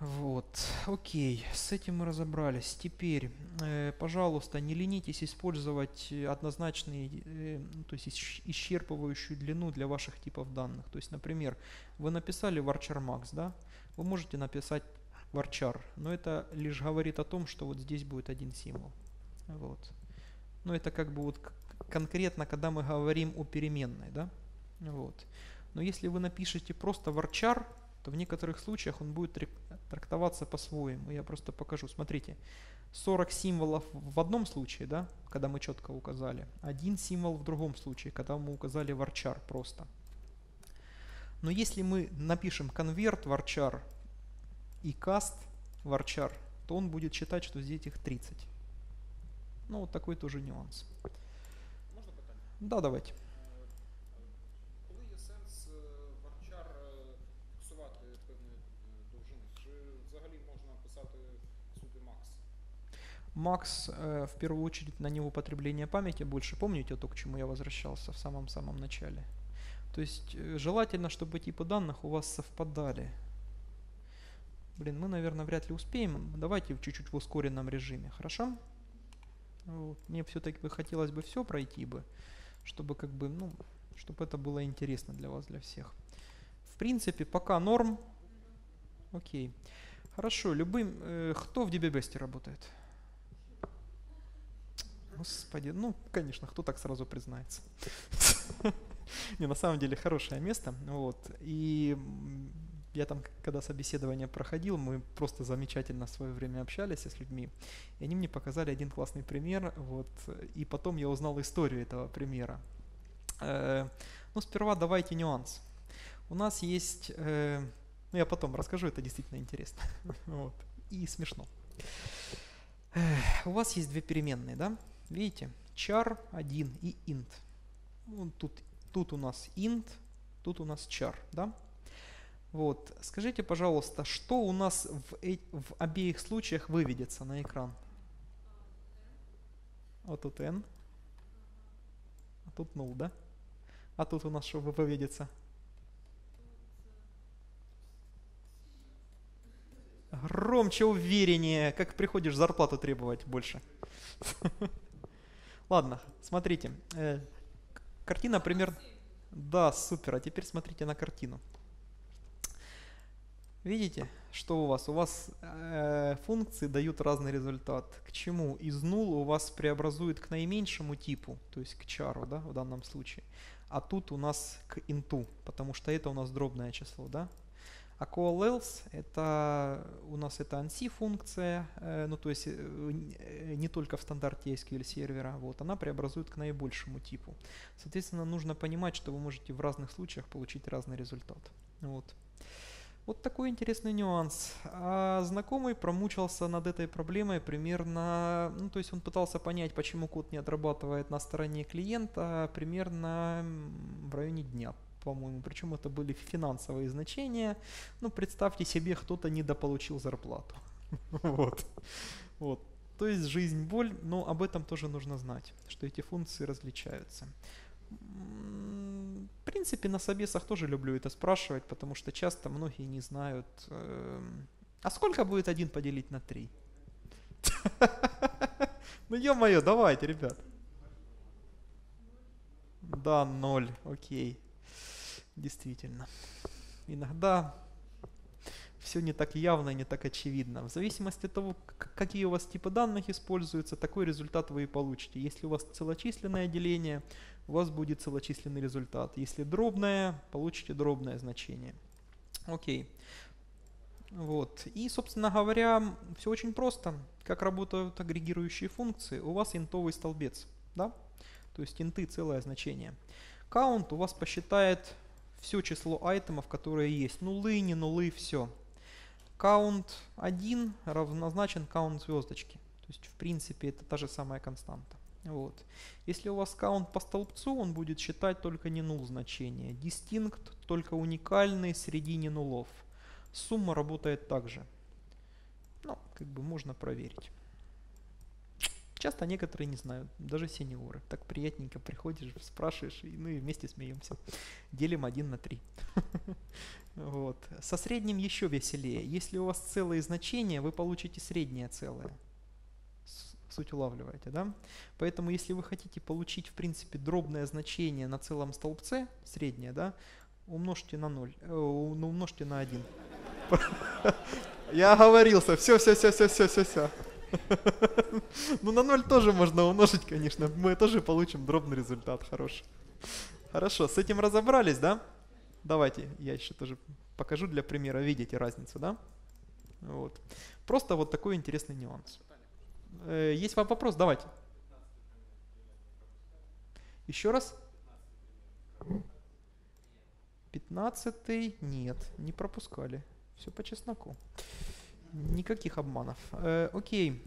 Вот, окей, с этим мы разобрались. Теперь, э, пожалуйста, не ленитесь использовать однозначные, э, ну, то есть исчерпывающую длину для ваших типов данных. То есть, например, вы написали varchar max, да? Вы можете написать varchar, но это лишь говорит о том, что вот здесь будет один символ. Вот. Но это как бы вот конкретно, когда мы говорим о переменной, да? Вот. Но если вы напишете просто varchar, то в некоторых случаях он будет трактоваться по-своему. Я просто покажу. Смотрите, 40 символов в одном случае, да, когда мы четко указали, один символ в другом случае, когда мы указали varchar просто. Но если мы напишем конверт varchar и cast varchar, то он будет считать, что здесь их 30. Ну, вот такой тоже нюанс. Можно питание? Да, давайте. Коли є сенс варчар фіксувати певні довжини? Чи взагалі можна писати сюди макс? Макс, э, в первую очередь, на него потребление памяти больше. Помните то, к чему я возвращался в самом-самом начале? То есть э, желательно, чтобы типы данных у вас совпадали. Блин, мы, наверное, вряд ли успеем. Давайте чуть-чуть в ускоренном режиме, хорошо? Вот. Мне все-таки бы хотелось бы все пройти бы, чтобы как бы, ну, чтобы это было интересно для вас, для всех. В принципе, пока норм. Окей. Хорошо, любым... Э, кто в DBBest работает? Господи, ну, конечно, кто так сразу признается. Не, на самом деле хорошее место. Вот. И я там, когда собеседование проходил, мы просто замечательно в свое время общались с людьми, и они мне показали один классный пример, вот, и потом я узнал историю этого примера. Э, ну, сперва давайте нюанс. У нас есть, э, ну, я потом расскажу, это действительно интересно, вот, и смешно. Э, у вас есть две переменные, да? Видите? char 1 и int. Ну, тут, тут у нас int, тут у нас char, да? Вот. Скажите, пожалуйста, что у нас в, в обеих случаях выведется на экран? Вот тут n, а тут 0, да? А тут у нас что выведется? Громче, увереннее, как приходишь зарплату требовать больше. Ладно, смотрите. Э, картина примерно... Да, супер. А теперь смотрите на картину. Видите, что у вас? У вас э, функции дают разный результат. К чему? Из null у вас преобразует к наименьшему типу, то есть к чару, да, в данном случае. А тут у нас к инту, потому что это у нас дробное число, да. А call else это у нас это ANSI функция, э, ну то есть э, э, не только в стандарте SQL сервера, вот, она преобразует к наибольшему типу. Соответственно, нужно понимать, что вы можете в разных случаях получить разный результат. Вот. Вот такой интересный нюанс. А знакомый промучился над этой проблемой примерно, ну то есть он пытался понять, почему код не отрабатывает на стороне клиента примерно в районе дня, по-моему. Причем это были финансовые значения. Ну представьте себе, кто-то недополучил зарплату. Вот. Вот. То есть жизнь боль, но об этом тоже нужно знать, что эти функции различаются. Принципе, на собесах тоже люблю это спрашивать, потому что часто многие не знают. Э, а сколько будет один поделить на три? Ну ё-моё, давайте, ребят. Да, ноль, окей. Действительно. Иногда все не так явно, не так очевидно. В зависимости от того, какие у вас типы данных используются, такой результат вы и получите. Если у вас целочисленное деление, у вас будет целочисленный результат. Если дробное, получите дробное значение. Окей. Вот. И, собственно говоря, все очень просто. Как работают агрегирующие функции? У вас интовый столбец, да? То есть инты целое значение. Count у вас посчитает все число айтемов, которые есть. Нулы, не нулы, все. Count 1 равнозначен count звездочки. То есть, в принципе, это та же самая константа. Вот. Если у вас каунт по столбцу, он будет считать только не нул значение. Distinct только уникальный среди не нулов. Сумма работает также. Ну, как бы можно проверить. Часто некоторые не знают, даже сеньоры. Так приятненько приходишь, спрашиваешь, и, ну и вместе смеемся. Делим один на три. Вот. Со средним еще веселее. Если у вас целые значения, вы получите среднее целое суть улавливаете, да? Поэтому, если вы хотите получить, в принципе, дробное значение на целом столбце, среднее, да, умножьте на 0, э, ну, умножьте на 1. Я оговорился, все, все, все, все, все, все, все. Ну, на 0 тоже можно умножить, конечно, мы тоже получим дробный результат хороший. Хорошо, с этим разобрались, да? Давайте, я еще тоже Покажу для примера, видите разницу, да? Вот. Просто вот такой интересный нюанс. Э, Есть вам вопрос? Давайте. Еще раз. Пятнадцатый нет, не пропускали. Все по чесноку. Никаких обманов. Э, окей.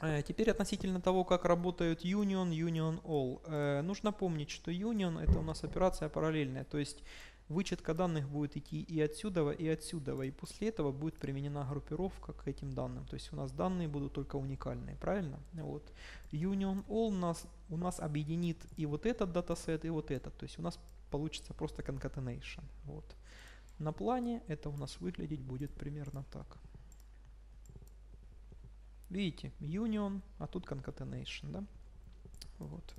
Э, теперь относительно того, как работают Union, Union All. Э, нужно помнить, что Union это у нас операция параллельная. То есть вычетка данных будет идти и отсюда, и отсюда. И после этого будет применена группировка к этим данным. То есть у нас данные будут только уникальные, правильно? Вот. Union All у нас, у нас объединит и вот этот датасет, и вот этот. То есть у нас получится просто concatenation. Вот. На плане это у нас выглядеть будет примерно так. Видите, union, а тут concatenation, да? Вот.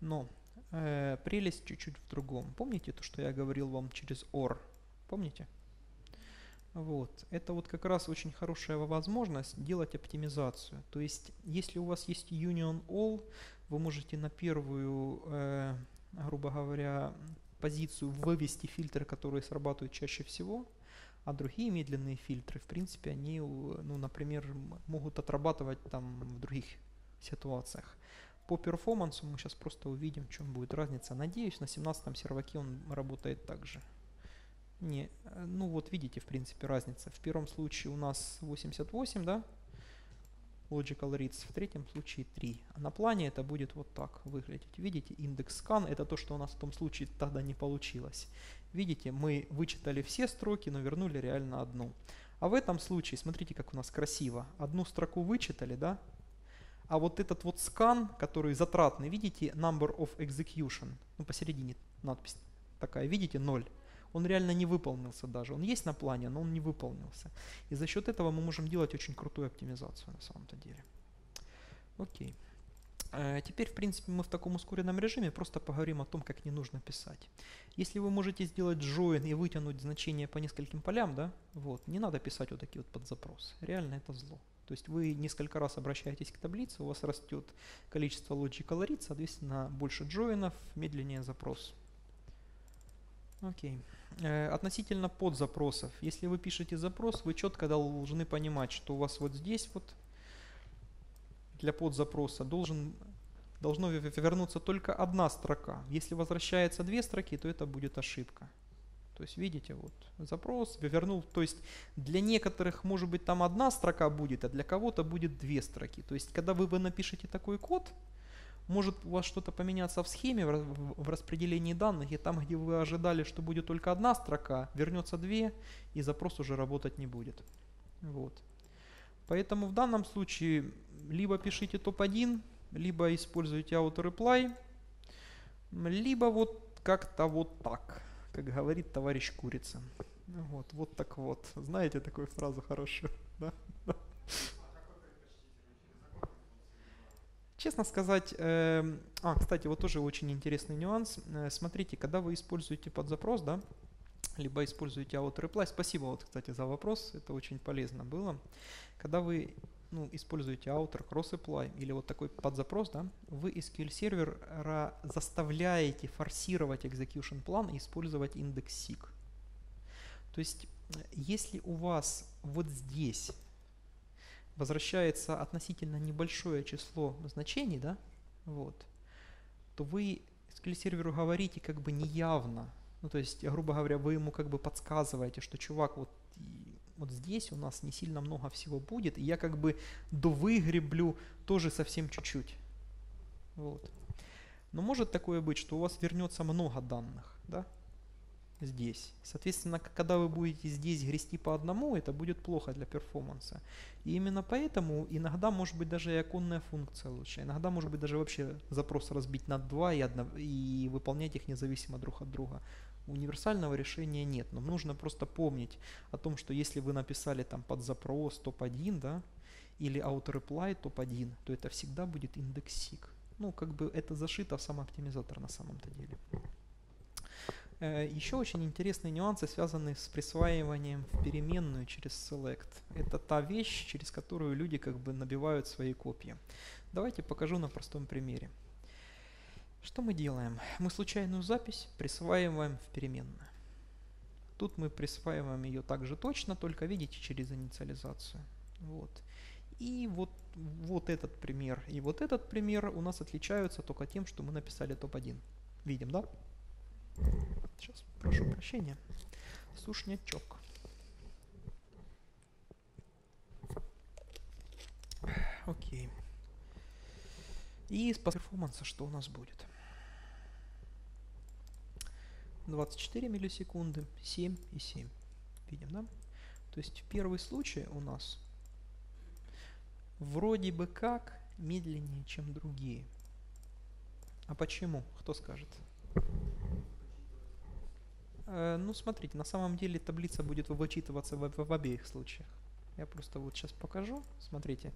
Но э, прелесть чуть-чуть в другом. Помните то, что я говорил вам через OR? Помните? Вот. Это вот как раз очень хорошая возможность делать оптимизацию. То есть, если у вас есть Union All, вы можете на первую, э, грубо говоря, позицию вывести фильтры, которые срабатывают чаще всего, а другие медленные фильтры, в принципе, они, у- ну, например, могут отрабатывать там в других ситуациях. По перформансу мы сейчас просто увидим, в чем будет разница. Надеюсь, на 17 серваке он работает так же. Не, э, ну вот видите, в принципе, разница. В первом случае у нас 88, да? Logical reads, в третьем случае 3. А на плане это будет вот так выглядеть. Видите, индекс scan это то, что у нас в том случае тогда не получилось. Видите, мы вычитали все строки, но вернули реально одну. А в этом случае, смотрите, как у нас красиво. Одну строку вычитали, да? А вот этот вот скан, который затратный, видите, number of execution, ну посередине надпись такая, видите, 0. Он реально не выполнился даже. Он есть на плане, но он не выполнился. И за счет этого мы можем делать очень крутую оптимизацию на самом-то деле. Окей. Э, Теперь, в принципе, мы в таком ускоренном режиме просто поговорим о том, как не нужно писать. Если вы можете сделать join и вытянуть значение по нескольким полям, да, вот, не надо писать вот такие вот подзапросы. Реально это зло. То есть вы несколько раз обращаетесь к таблице, у вас растет количество logical read, соответственно, больше джоинов, медленнее запрос. Окей. Э, Относительно подзапросов. Если вы пишете запрос, вы четко должны понимать, что у вас вот здесь вот для подзапроса должен, должно ве- ве- вернуться только одна строка. Если возвращается две строки, то это будет ошибка. То есть видите, вот запрос вернул, то есть для некоторых может быть там одна строка будет, а для кого-то будет две строки. То есть когда вы, напишете такой код, может у вас что-то поменяться в схеме, в распределении данных, и там, где вы ожидали, что будет только одна строка, вернется две, и запрос уже работать не будет. Вот. Поэтому в данном случае либо пишите топ-1, либо используйте auto-reply, либо вот как-то вот так, как говорит товарищ Курица. Вот, вот так вот. Знаете такую фразу хорошую? Да? Честно сказать, эм, а, кстати, вот тоже очень интересный нюанс. Э, Смотрите, когда вы используете подзапрос, да, либо используете auto-reply, спасибо вот, кстати, за вопрос, это очень полезно было. Когда вы ну, используете outer, cross-apply или вот такой подзапрос, да, вы SQL сервера заставляете форсировать execution план и использовать индекс SIG. То есть, если у вас вот здесь возвращается относительно небольшое число значений, да, вот, то вы SQL серверу говорите как бы неявно. Ну, то есть, грубо говоря, вы ему как бы подсказываете, что чувак, вот, вот здесь у нас не сильно много всего будет, и я как бы довыгреблю тоже совсем чуть-чуть. Вот. Но может такое быть, что у вас вернется много данных, да, здесь. Соответственно, когда вы будете здесь грести по одному, это будет плохо для перформанса. И именно поэтому иногда может быть даже и оконная функция лучше. Иногда может быть даже вообще запрос разбить на два и, одно, и выполнять их независимо друг от друга. Универсального решения нет, но нужно просто помнить о том, что если вы написали там под запрос топ-1, да, или auto-reply топ-1, то это всегда будет индексик. Ну, как бы это зашито в сам оптимизатор на самом-то деле. Э, Еще очень интересные нюансы, связанные с присваиванием в переменную через select. Это та вещь, через которую люди как бы набивают свои копии. Давайте покажу на простом примере. Что мы делаем? Мы случайную запись присваиваем в переменную. Тут мы присваиваем ее также точно, только видите через инициализацию. Вот. И вот, вот этот пример и вот этот пример у нас отличаются только тем, что мы написали топ-1. Видим, да? Сейчас, прошу прощения. Сушнячок. Окей. И с перформанса что у нас будет? 24 миллисекунды, 7 и 7. Видим, да? То есть первый случай у нас вроде бы как медленнее, чем другие. А почему? Кто скажет? Э, ну, смотрите, на самом деле таблица будет вычитываться в, в, в обеих случаях. Я просто вот сейчас покажу. Смотрите,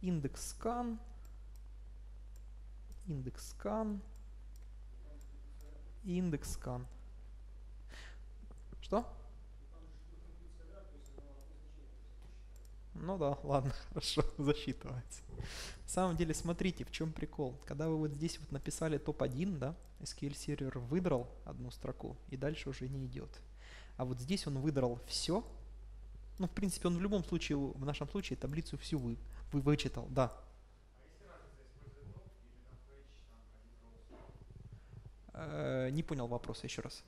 индекс скан, индекс и индекс скан. Что? Ну да, ладно, хорошо, засчитывается. На самом деле, смотрите, в чем прикол. Когда вы вот здесь вот написали топ-1, да, SQL сервер выдрал одну строку и дальше уже не идет. А вот здесь он выдрал все. Ну, в принципе, он в любом случае, в нашем случае, таблицу всю вы, вы вычитал, да. Э, не понял вопроса еще раз.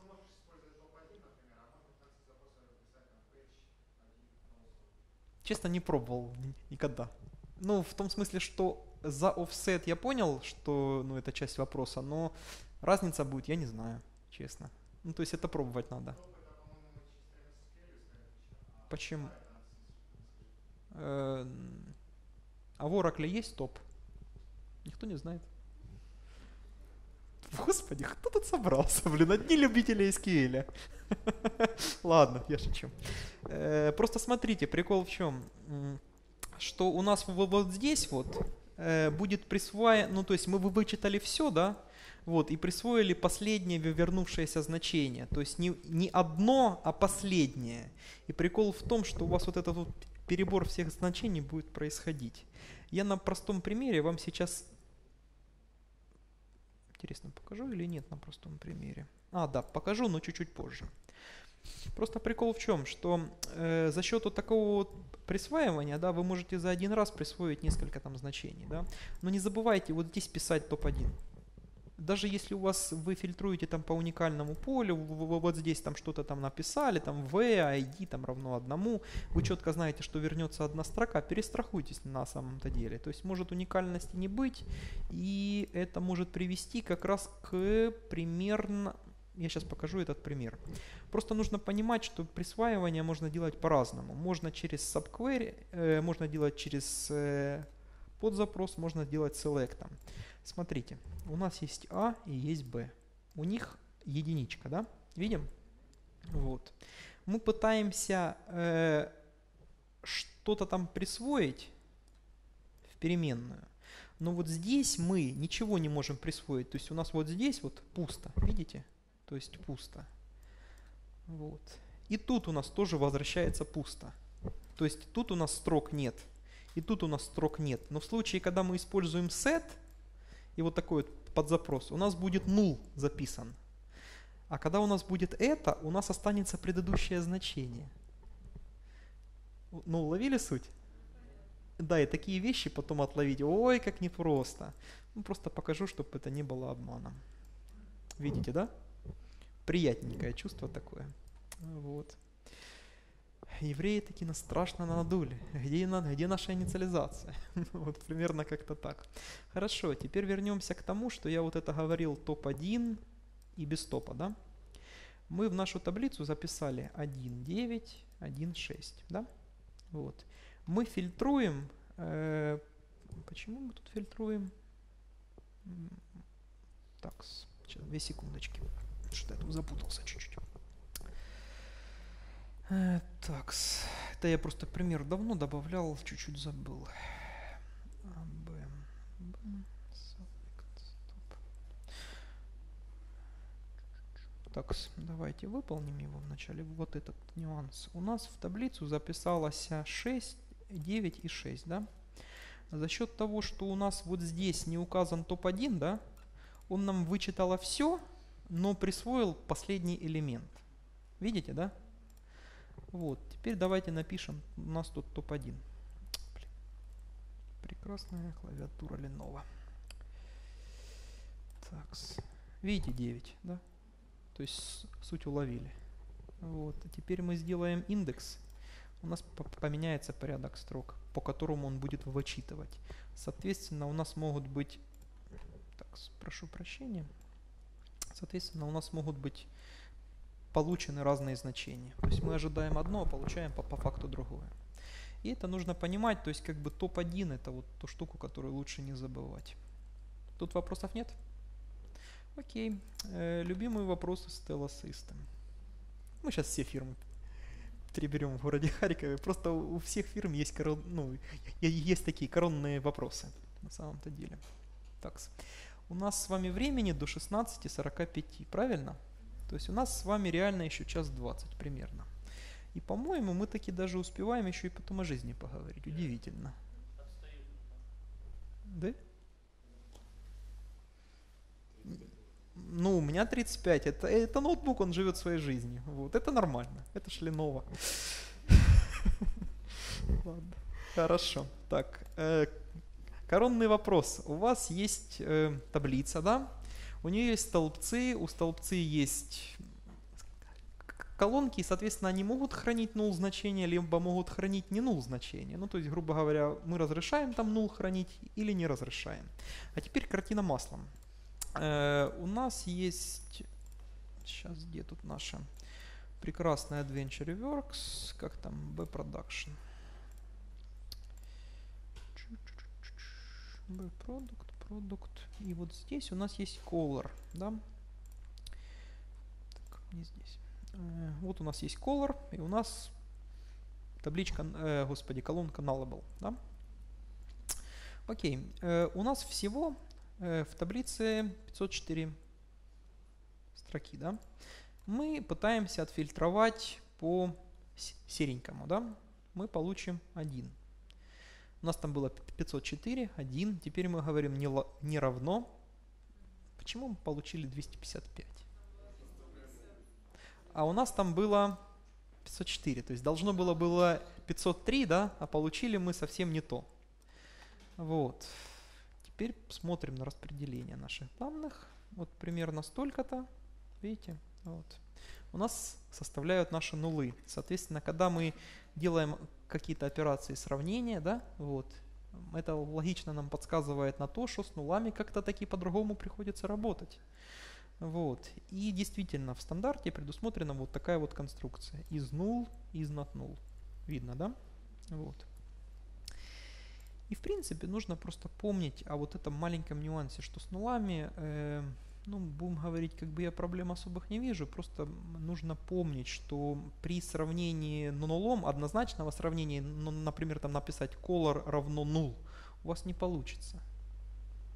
Честно, не пробовал никогда. Ну, в том смысле, что за офсет я понял, что ну, это часть вопроса, но разница будет, я не знаю, честно. Ну, то есть это пробовать надо. Почему? Э, а в Oracle есть топ? Никто не знает. Господи, кто тут собрался, блин, одни любители SQL. Ладно, я шучу. Э, просто смотрите, прикол в чем, что у нас вот здесь вот э, будет присвоено, ну то есть мы вычитали все, да, вот, и присвоили последнее вернувшееся значение. То есть не, не одно, а последнее. И прикол в том, что у вас вот этот вот перебор всех значений будет происходить. Я на простом примере вам сейчас Интересно, покажу или нет на простом примере? А, да, покажу, но чуть-чуть позже. Просто прикол в чем, что э, за счет вот такого вот присваивания, да, вы можете за один раз присвоить несколько там значений, да. Но не забывайте вот здесь писать топ-1 даже если у вас вы фильтруете там по уникальному полю, вот здесь там что-то там написали, там v, id там равно одному, вы четко знаете, что вернется одна строка, перестрахуйтесь на самом-то деле. То есть может уникальности не быть, и это может привести как раз к примерно, я сейчас покажу этот пример. Просто нужно понимать, что присваивание можно делать по-разному. Можно через subquery, э, можно делать через э, подзапрос, можно делать селектом. Смотрите, у нас есть А и есть Б. У них единичка, да? Видим? Вот. Мы пытаемся э, что-то там присвоить в переменную. Но вот здесь мы ничего не можем присвоить. То есть у нас вот здесь вот пусто. Видите? То есть пусто. Вот. И тут у нас тоже возвращается пусто. То есть тут у нас строк нет. И тут у нас строк нет. Но в случае, когда мы используем set, и вот такой вот подзапрос, у нас будет null записан. А когда у нас будет это, у нас останется предыдущее значение. Ну, уловили суть? Да, и такие вещи потом отловить, ой, как непросто. Ну, просто покажу, чтобы это не было обманом. Видите, да? Приятненькое чувство такое. Вот евреи таки нас страшно надули. Где, где наша инициализация? вот примерно как-то так. Хорошо, теперь вернемся к тому, что я вот это говорил топ-1 и без топа, да? Мы в нашу таблицу записали 1.9, 1.6, да? Вот. Мы фильтруем, э, почему мы тут фильтруем? Так, сейчас, две секундочки. Что-то я тут запутался чуть-чуть. Э, так, это я просто пример давно добавлял, чуть-чуть забыл. Так, давайте выполним его вначале. Вот этот нюанс. У нас в таблицу записалось 6, 9 и 6, да? За счет того, что у нас вот здесь не указан топ-1, да, он нам вычитало все, но присвоил последний элемент. Видите, да? Вот, теперь давайте напишем, у нас тут топ-1. Прекрасная клавиатура Lenovo. Так, видите 9, да? То есть суть уловили. Вот, а теперь мы сделаем индекс. У нас поменяется порядок строк, по которому он будет вычитывать. Соответственно, у нас могут быть... Так, прошу прощения. Соответственно, у нас могут быть получены разные значения. То есть мы ожидаем одно, а получаем по, по факту другое. И это нужно понимать, то есть как бы топ-1 это вот ту штуку, которую лучше не забывать. Тут вопросов нет? Окей. Э, любимые вопросы Stella System. Мы сейчас все фирмы переберем в городе Харькове. Просто у всех фирм есть, корон, ну, есть такие коронные вопросы на самом-то деле. Так, у нас с вами времени до 16.45, правильно? То есть у нас с вами реально еще час 20 примерно. И, по-моему, мы таки даже успеваем еще и потом о жизни поговорить. Удивительно. Да? Ну, у меня 35. Это, это ноутбук, он живет своей жизнью. Вот. Это нормально. Это Lenovo. Ладно. Хорошо. Так. Э, коронный вопрос. У вас есть э, таблица, да? У нее есть столбцы, у столбцы есть колонки, и, соответственно, они могут хранить null значение, либо могут хранить не null значение. Ну, то есть, грубо говоря, мы разрешаем там null хранить или не разрешаем. А теперь картина маслом. Э, у нас есть... Сейчас, где тут наша прекрасная Adventure Works? Как там? B-Production. B-Product, Product. И вот здесь у нас есть Color, да? Так, не здесь. Э, вот у нас есть Color, и у нас табличка, э, господи, колонка Nullable, да? Окей, э, у нас всего в таблице 504 строки, да, мы пытаемся отфильтровать по серенькому, да, мы получим 1. У нас там было 504, 1, теперь мы говорим не, не равно. Почему мы получили 255? А у нас там было 504, то есть должно было было 503, да, а получили мы совсем не то. Вот. Теперь смотрим на распределение наших данных. Вот примерно столько-то, видите, вот. У нас составляют наши нулы. Соответственно, когда мы делаем какие-то операции сравнения, да, вот, это логично нам подсказывает на то, что с нулами как-то таки по-другому приходится работать. Вот. И действительно, в стандарте предусмотрена вот такая вот конструкция. Из нул, из not null. Видно, да? Вот. И в принципе нужно просто помнить о вот этом маленьком нюансе, что с нулами, э, ну, будем говорить, как бы я проблем особых не вижу, просто нужно помнить, что при сравнении нулом, однозначного сравнения, ну, например, там написать color равно null, у вас не получится.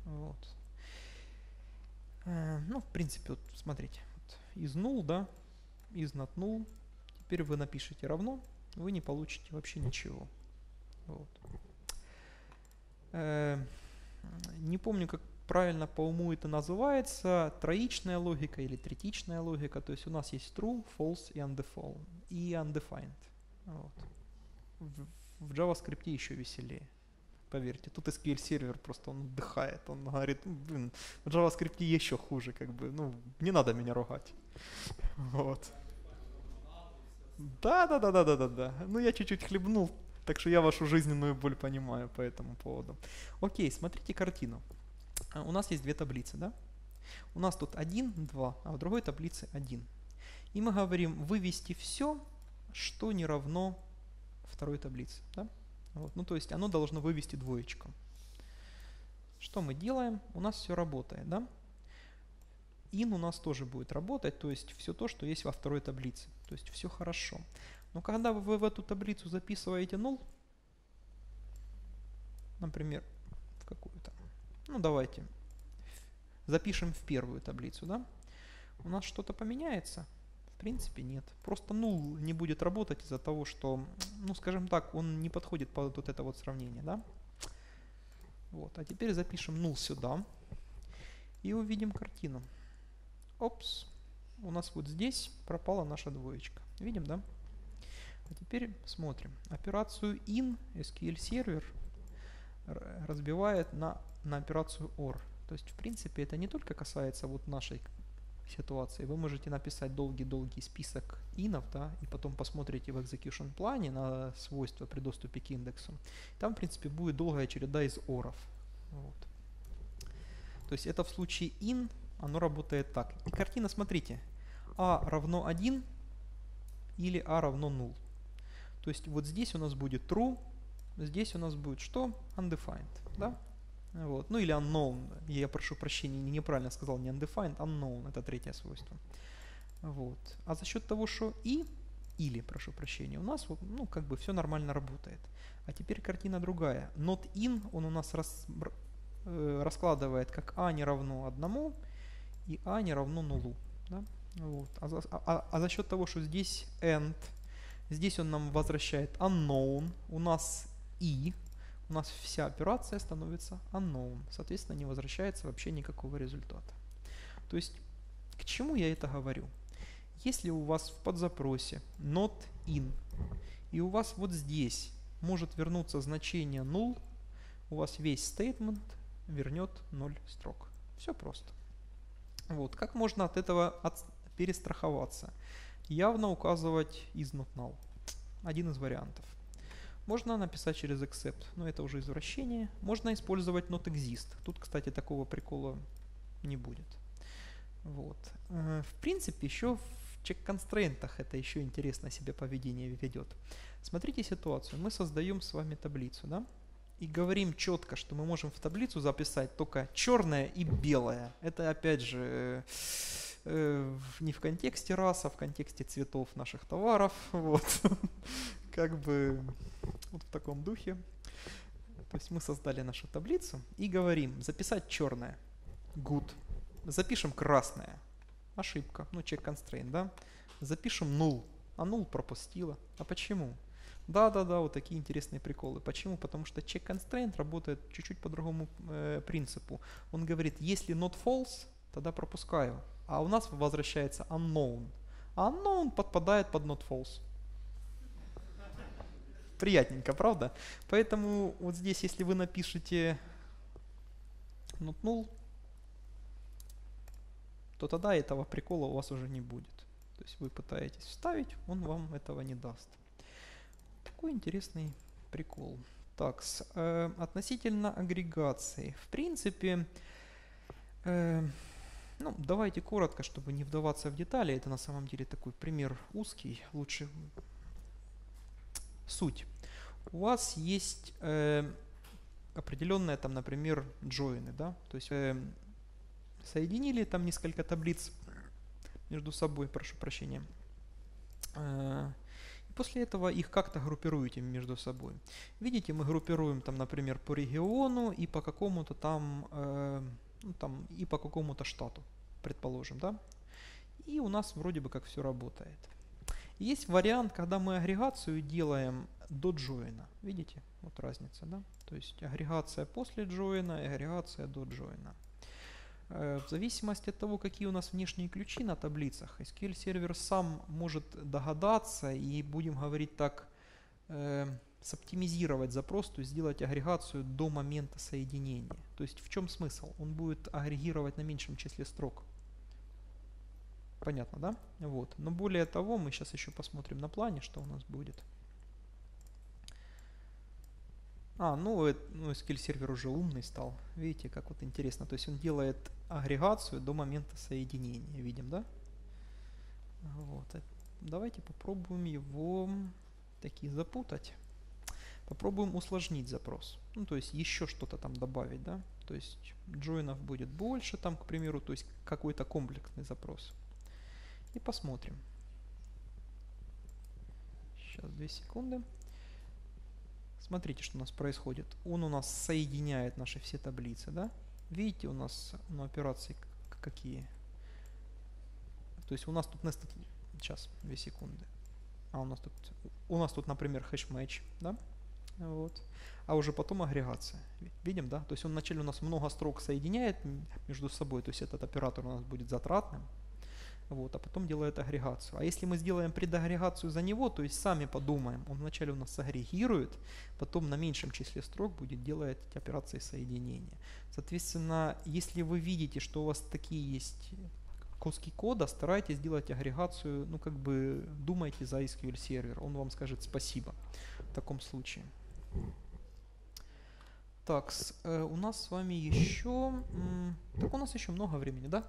Вот. Э, ну, в принципе, вот смотрите, вот, из null, да, из not null, теперь вы напишите равно, вы не получите вообще ничего. Вот. Э, не помню, как правильно по уму это называется, троичная логика или третичная логика. То есть у нас есть true, false и undefined. И undefined. Вот. В, в JavaScript еще веселее. Поверьте, тут SQL сервер просто он отдыхает, он говорит, блин, в JavaScript еще хуже, как бы, ну, не надо меня ругать. Вот. Да, да, да, да, да, да, да. Ну я чуть-чуть хлебнул так что я вашу жизненную боль понимаю по этому поводу. Окей, смотрите картину. А, у нас есть две таблицы, да? У нас тут 1, 2, а в другой таблице 1. И мы говорим вывести все, что не равно второй таблице. Да? Вот. Ну, то есть оно должно вывести двоечку. Что мы делаем? У нас все работает, да? In у нас тоже будет работать, то есть все то, что есть во второй таблице. То есть все хорошо. Но когда вы в эту таблицу записываете null, например, в какую-то, ну давайте, запишем в первую таблицу, да, у нас что-то поменяется? В принципе нет. Просто null не будет работать из-за того, что, ну скажем так, он не подходит под вот это вот сравнение, да. Вот, а теперь запишем null сюда и увидим картину. Опс, у нас вот здесь пропала наша двоечка. Видим, да? А теперь смотрим. Операцию in SQL р- разбивает на, на операцию or. То есть, в принципе, это не только касается вот нашей ситуации. Вы можете написать долгий-долгий список инов, да, и потом посмотрите в execution плане на свойства при доступе к индексу. Там, в принципе, будет долгая череда из оров. Вот. То есть это в случае in, оно работает так. И картина, смотрите, а равно 1 или а равно 0. То есть вот здесь у нас будет true, здесь у нас будет что? Undefined, да? Вот. Ну или unknown. Я прошу прощения, неправильно сказал, не undefined, unknown. Это третье свойство. Вот. А за счет того, что и, или, прошу прощения, у нас ну, как бы все нормально работает. А теперь картина другая. Not in, он у нас рас, э, раскладывает как а не равно одному и а не равно нулу. Да? Вот. А, за, а, а, а за счет того, что здесь end, здесь он нам возвращает unknown, у нас и, у нас вся операция становится unknown. Соответственно, не возвращается вообще никакого результата. То есть, к чему я это говорю? Если у вас в подзапросе not in, и у вас вот здесь может вернуться значение null, у вас весь statement вернет 0 строк. Все просто. Вот. Как можно от этого от, перестраховаться? Явно указывать is not null. Один из вариантов. Можно написать через except, но это уже извращение. Можно использовать not exist. Тут, кстати, такого прикола не будет. Вот. Э, в принципе, еще в чек-констрейнтах это еще интересно себе поведение ведет. Смотрите ситуацию. Мы создаем с вами таблицу, да? И говорим четко, что мы можем в таблицу записать только черное и белое. Это опять же э, не в контексте рас, а в контексте цветов наших товаров. Вот. Как бы вот в таком духе. То есть мы создали нашу таблицу и говорим записать черное. Good. Запишем красное. Ошибка. Ну, check constraint, да? Запишем null. А null пропустила. А почему? Да-да-да, вот такие интересные приколы. Почему? Потому что check constraint работает чуть-чуть по другому э, принципу. Он говорит, если not false, тогда пропускаю. А у нас возвращается unknown. А unknown подпадает под not false. Приятненько, правда? Поэтому вот здесь, если вы напишете not null, то тогда этого прикола у вас уже не будет. То есть вы пытаетесь вставить, он вам этого не даст. Такой интересный прикол. Так, э, относительно агрегации. В принципе, э, ну, давайте коротко, чтобы не вдаваться в детали. Это на самом деле такой пример узкий. Лучше суть. У вас есть э, определенная там, например, джойны, да, то есть э, соединили там несколько таблиц между собой, прошу прощения. Э, После этого их как-то группируете между собой. Видите, мы группируем там, например, по региону и по какому-то там, э, ну, там и по какому-то штату, предположим, да? И у нас вроде бы как все работает. Есть вариант, когда мы агрегацию делаем до джойна. Видите, вот разница, да? То есть агрегация после джойна и агрегация до джойна. Э, в зависимости от того, какие у нас внешние ключи на таблицах, SQL сервер сам может догадаться и, будем говорить так, э, соптимизировать запрос, то есть сделать агрегацию до момента соединения. То есть в чем смысл? Он будет агрегировать на меньшем числе строк. Понятно, да? Вот. Но более того, мы сейчас еще посмотрим на плане, что у нас будет. А, ну, это, ну SQL сервер уже умный стал. Видите, как вот интересно. То есть он делает агрегацию до момента соединения. Видим, да? Вот. Э, давайте попробуем его таки запутать. Попробуем усложнить запрос. Ну, то есть еще что-то там добавить, да? То есть join ов будет больше, там, к примеру, то есть какой-то комплексный запрос. И посмотрим. Сейчас, две секунды. Смотрите, что у нас происходит. Он у нас соединяет наши все таблицы, да? Видите, у нас ну, операции какие? То есть у нас тут nested... Сейчас, две секунды. А у нас тут, у нас тут, например, hash match, да? Вот. А уже потом агрегация. Видим, да? То есть он вначале у нас много строк соединяет между собой, то есть этот оператор у нас будет затратным. вот, а потом делает агрегацию. А если мы сделаем предагрегацию за него, то есть сами подумаем, он вначале у нас агрегирует, потом на меньшем числе строк будет делать операции соединения. Соответственно, если вы видите, что у вас такие есть куски кода, старайтесь делать агрегацию, ну как бы думайте за SQL сервер, он вам скажет спасибо в таком случае. Так, э, у нас с вами еще... Так у нас еще много времени, да?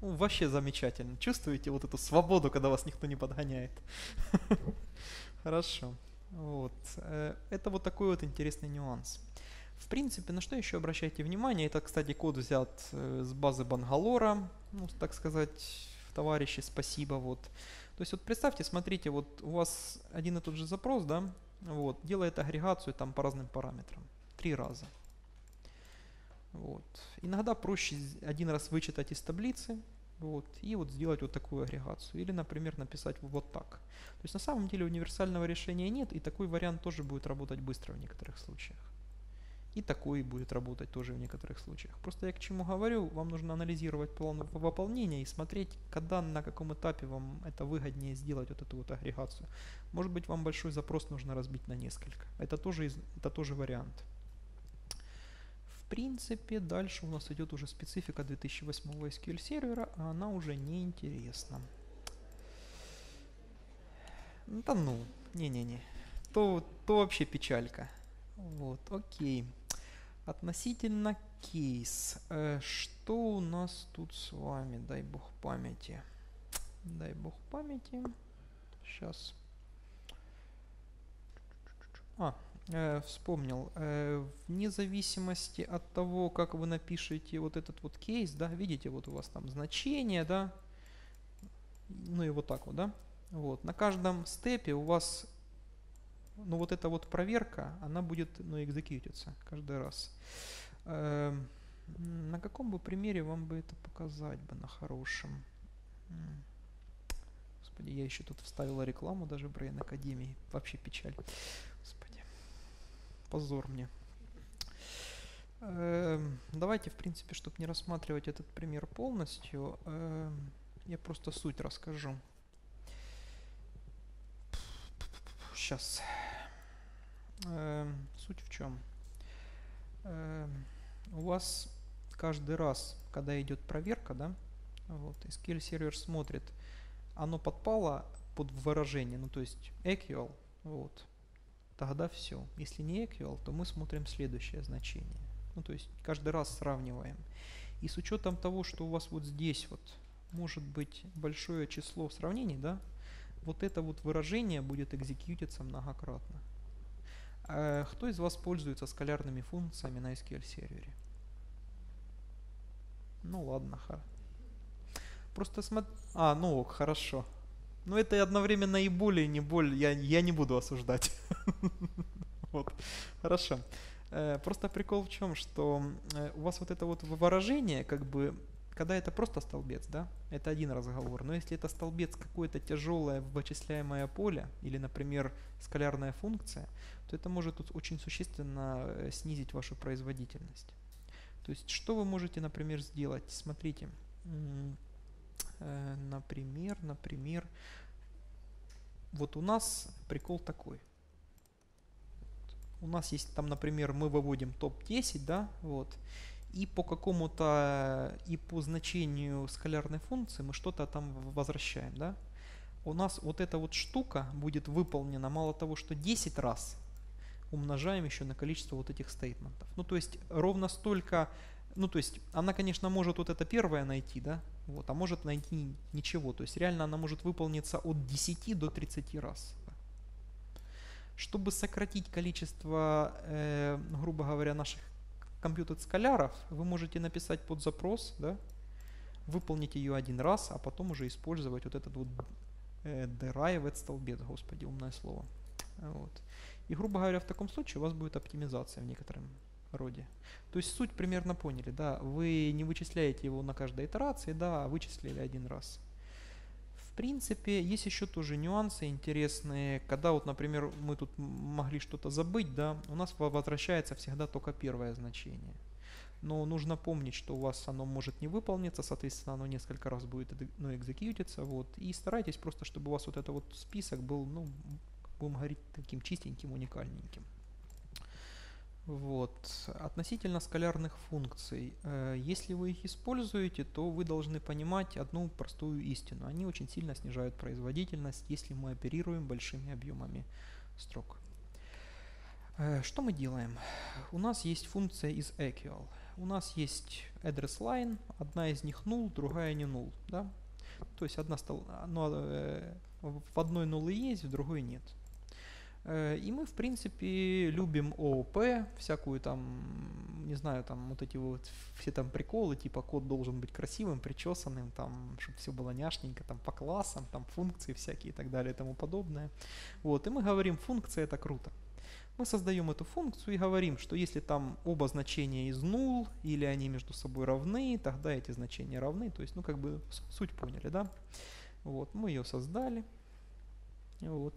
Ну, вообще замечательно. Чувствуете вот эту свободу, когда вас никто не подгоняет? Хорошо. Вот. Э, это вот такой вот интересный нюанс. В принципе, на что еще обращайте внимание, это, кстати, код взят э, с базы Бангалора, ну, так сказать, товарищи, спасибо, вот. То есть вот представьте, смотрите, вот у вас один и тот же запрос, да, вот, делает агрегацию там по разным параметрам, три раза. Вот. Иногда проще один раз вычитать из таблицы, вот, и вот сделать вот такую агрегацию. Или, например, написать вот так. То есть на самом деле универсального решения нет, и такой вариант тоже будет работать быстро в некоторых случаях. И такой будет работать тоже в некоторых случаях. Просто я к чему говорю, вам нужно анализировать план выполнения и смотреть, когда, на каком этапе вам это выгоднее сделать вот эту вот агрегацию. Может быть, вам большой запрос нужно разбить на несколько. Это тоже, это тоже вариант. В принципе, дальше у нас идет уже специфика 2008 SQL сервера, а она уже не интересна. Да ну, не-не-не. То, то вообще печалька. Вот, окей. Относительно кейс. Э, что у нас тут с вами? Дай бог памяти. Дай бог памяти. Сейчас. А, э, вспомнил. Э, вне зависимости от того, как вы напишете вот этот вот кейс, да, видите, вот у вас там значение, да, ну и вот так вот, да. Вот, на каждом степе у вас ну вот эта вот проверка, она будет ну, экзекьютиться каждый раз. Эм, на каком бы примере вам бы это показать бы на хорошем? Господи, я еще тут вставила рекламу даже Brain Академии. Вообще печаль. Господи, позор мне. Эм, давайте, в принципе, чтобы не рассматривать этот пример полностью, эм, я просто суть расскажу. Сейчас. Э, суть в чем? Э, у вас каждый раз, когда идет проверка, да, вот, SQL сервер смотрит, оно подпало под выражение, ну то есть equal, вот, тогда все. Если не equal, то мы смотрим следующее значение. Ну то есть каждый раз сравниваем. И с учетом того, что у вас вот здесь вот может быть большое число сравнений, да, вот это вот выражение будет экзекьютиться многократно. Э, кто из вас пользуется скалярными функциями на SQL сервере? Ну ладно, ха. Просто смотри... А, ну ок, хорошо. Но это одновременно и боль, и не боль. Я, я не буду осуждать. Вот, хорошо. Э, просто прикол в чем, что э, у вас вот это вот выражение, как бы когда это просто столбец, да, это один разговор. Но если это столбец какое-то тяжелое вычисляемое поле, или, например, скалярная функция, то это может очень существенно э, снизить вашу производительность. То есть, что вы можете, например, сделать? Смотрите, э, например, например, вот у нас прикол такой. У нас есть там, например, мы выводим топ-10, да, вот, и по какому-то, и по значению скалярной функции мы что-то там возвращаем, да. У нас вот эта вот штука будет выполнена мало того, что 10 раз, умножаем еще на количество вот этих стейтментов. Ну, то есть ровно столько, ну, то есть она, конечно, может вот это первое найти, да, вот, а может найти ничего. То есть реально она может выполниться от 10 до 30 раз. Чтобы сократить количество, э, грубо говоря, наших компьютер скаляров, вы можете написать под запрос, да, выполнить ее один раз, а потом уже использовать вот этот вот э, derived столбец, господи, умное слово. Вот. И, грубо говоря, в таком случае у вас будет оптимизация в некотором роде. То есть суть примерно поняли, да, вы не вычисляете его на каждой итерации, да, а вычислили один раз принципе, есть еще тоже нюансы интересные. Когда вот, например, мы тут могли что-то забыть, да, у нас возвращается всегда только первое значение. но нужно помнить, что у вас оно может не выполниться, соответственно, оно несколько раз будет ну, экзекьютиться, вот, и старайтесь просто, чтобы у вас вот этот вот список был, ну, будем говорить, таким чистеньким, уникальненьким. Вот. Относительно скалярных функций, э, если вы их используете, то вы должны понимать одну простую истину. Они очень сильно снижают производительность, если мы оперируем большими объемами строк. Э, что мы делаем? У нас есть функция из equal. У нас есть address line, одна из них null, другая не null. Да? То есть одна стол, но, э, в одной null есть, в другой нет. Э, и мы, в принципе, любим ООП, всякую там, не знаю, там вот эти вот все там приколы, типа код должен быть красивым, причесанным, там, чтобы все было няшненько, там по классам, там функции всякие и так далее и тому подобное. Вот, и мы говорим, функция это круто. Мы создаем эту функцию и говорим, что если там оба значения из null или они между собой равны, тогда эти значения равны. То есть, ну, как бы суть поняли, да? Вот, мы ее создали. Вот.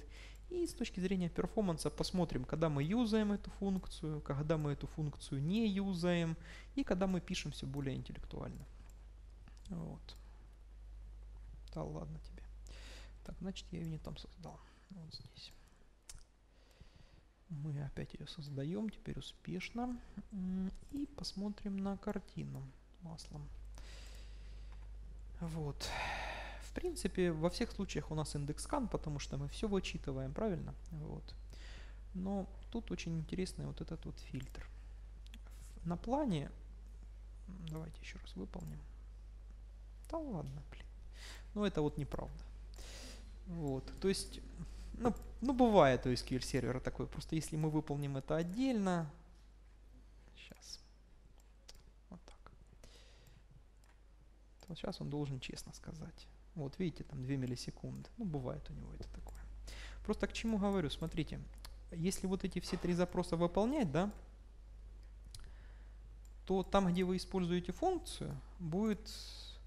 И с точки зрения перформанса посмотрим, когда мы юзаем эту функцию, когда мы эту функцию не юзаем, и когда мы пишем все более интеллектуально. Вот. Да ладно тебе. Так, значит я ее не там создал. Вот здесь. Мы опять ее создаем, теперь успешно. И посмотрим на картину маслом. Вот. Принципе, во всех случаях у нас индекс скан, потому что мы все вычитываем, правильно? Вот. Но тут очень интересный вот этот вот фильтр. На плане, давайте еще раз выполним. Да ладно, блин. Ну это вот неправда. Вот, то есть, ну, ну бывает у SQL сервера такой, просто если мы выполним это отдельно, сейчас, вот так, то сейчас он должен честно сказать. Вот видите, там 2 миллисекунды. Ну, бывает у него это такое. Просто к чему говорю, смотрите, если вот эти все три запроса выполнять, да, то там, где вы используете функцию, будет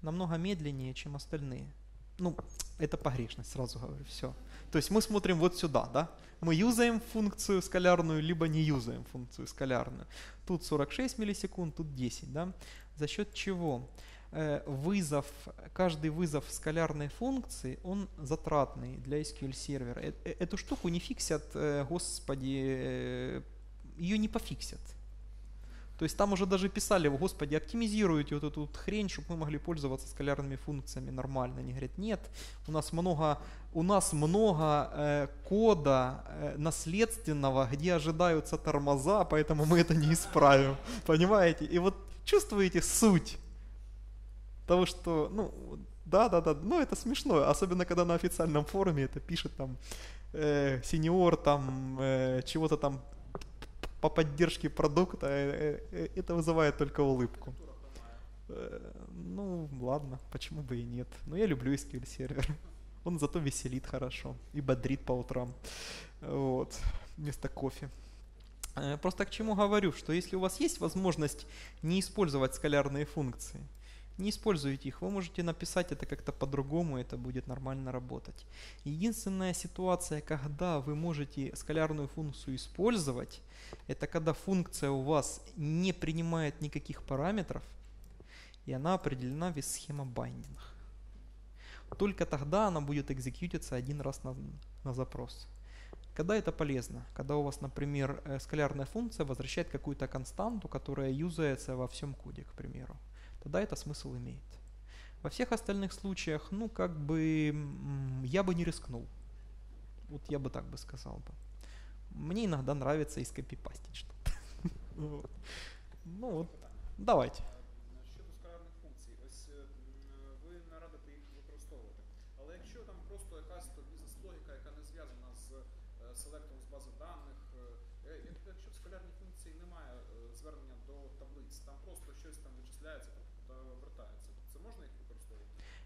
намного медленнее, чем остальные. Ну, это погрешность, сразу говорю, все. То есть мы смотрим вот сюда, да? Мы юзаем функцию скалярную, либо не юзаем функцию скалярную. Тут 46 миллисекунд, тут 10, да? За счет чего? Э, вызов, каждый вызов скалярной функции, он затратный для SQL сервера. Э, э, эту штуку не фиксят, господи, ее не пофиксят. То есть там уже даже писали, господи, оптимизируйте вот эту вот хрень, чтобы мы могли пользоваться скалярными функциями нормально. Они говорят, нет, у нас много, у нас много э, кода э, наследственного, где ожидаются тормоза, поэтому мы это не исправим. Понимаете? И вот чувствуете суть того, что, ну, да, да, да, ну это смешно, особенно когда на официальном форуме это пишет там э, сеньор там э, чего-то там по поддержке продукта, э, э, это вызывает только улыбку. Э, ну, ладно, почему бы и нет. Но я люблю SQL сервер. Он зато веселит хорошо и бодрит по утрам. Вот, вместо кофе. Э, просто к чему говорю, что если у вас есть возможность не использовать скалярные функции – не используйте их, вы можете написать это как-то по-другому, это будет нормально работать. Единственная ситуация, когда вы можете скалярную функцию использовать, это когда функция у вас не принимает никаких параметров, и она определена в схема байдинг. Только тогда она будет экзекьютиться один раз на, на запрос. Когда это полезно? Когда у вас, например, э, скалярная функция возвращает какую-то константу, которая юзается во всем коде, к примеру тогда это смысл имеет. Во всех остальных случаях, ну, как бы, я бы не рискнул. Вот я бы так бы сказал бы. Мне иногда нравится и скопипастить что-то. Ну вот, давайте.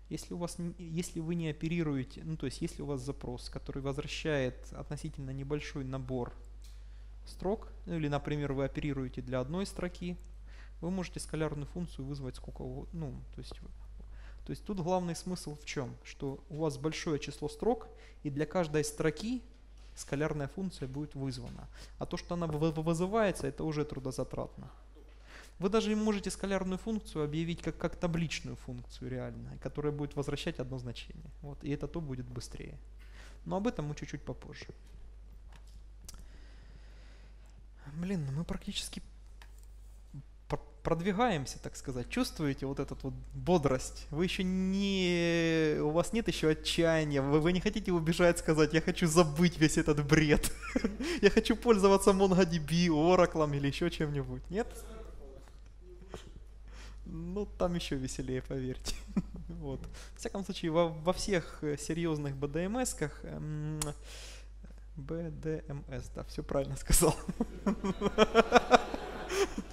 Если, у вас, если вы не оперируете, ну то есть если у вас запрос, который возвращает относительно небольшой набор строк, ну или, например, вы оперируете для одной строки, вы можете скалярную функцию вызвать сколько угодно. Ну, то есть, то есть тут главный смысл в чем? Что у вас большое число строк, и для каждой строки скалярная функция будет вызвана. А то, что она вызывается, это уже трудозатратно. Вы даже можете скалярную функцию объявить как, как табличную функцию реально, которая будет возвращать одно значение. Вот, и это то будет быстрее. Но об этом мы чуть-чуть попозже. Блин, ну мы практически продвигаемся, так сказать. Чувствуете вот эту вот бодрость? Вы еще не... У вас нет еще отчаяния, вы, вы не хотите убежать, сказать, я хочу забыть весь этот бред. я хочу пользоваться MongoDB, Oracle или еще чем-нибудь. Нет? Ну, там еще веселее, поверьте. вот. В всяком случае, во, во всех э, серьезных BDMS-ках эм, BDMS, да, все правильно сказал.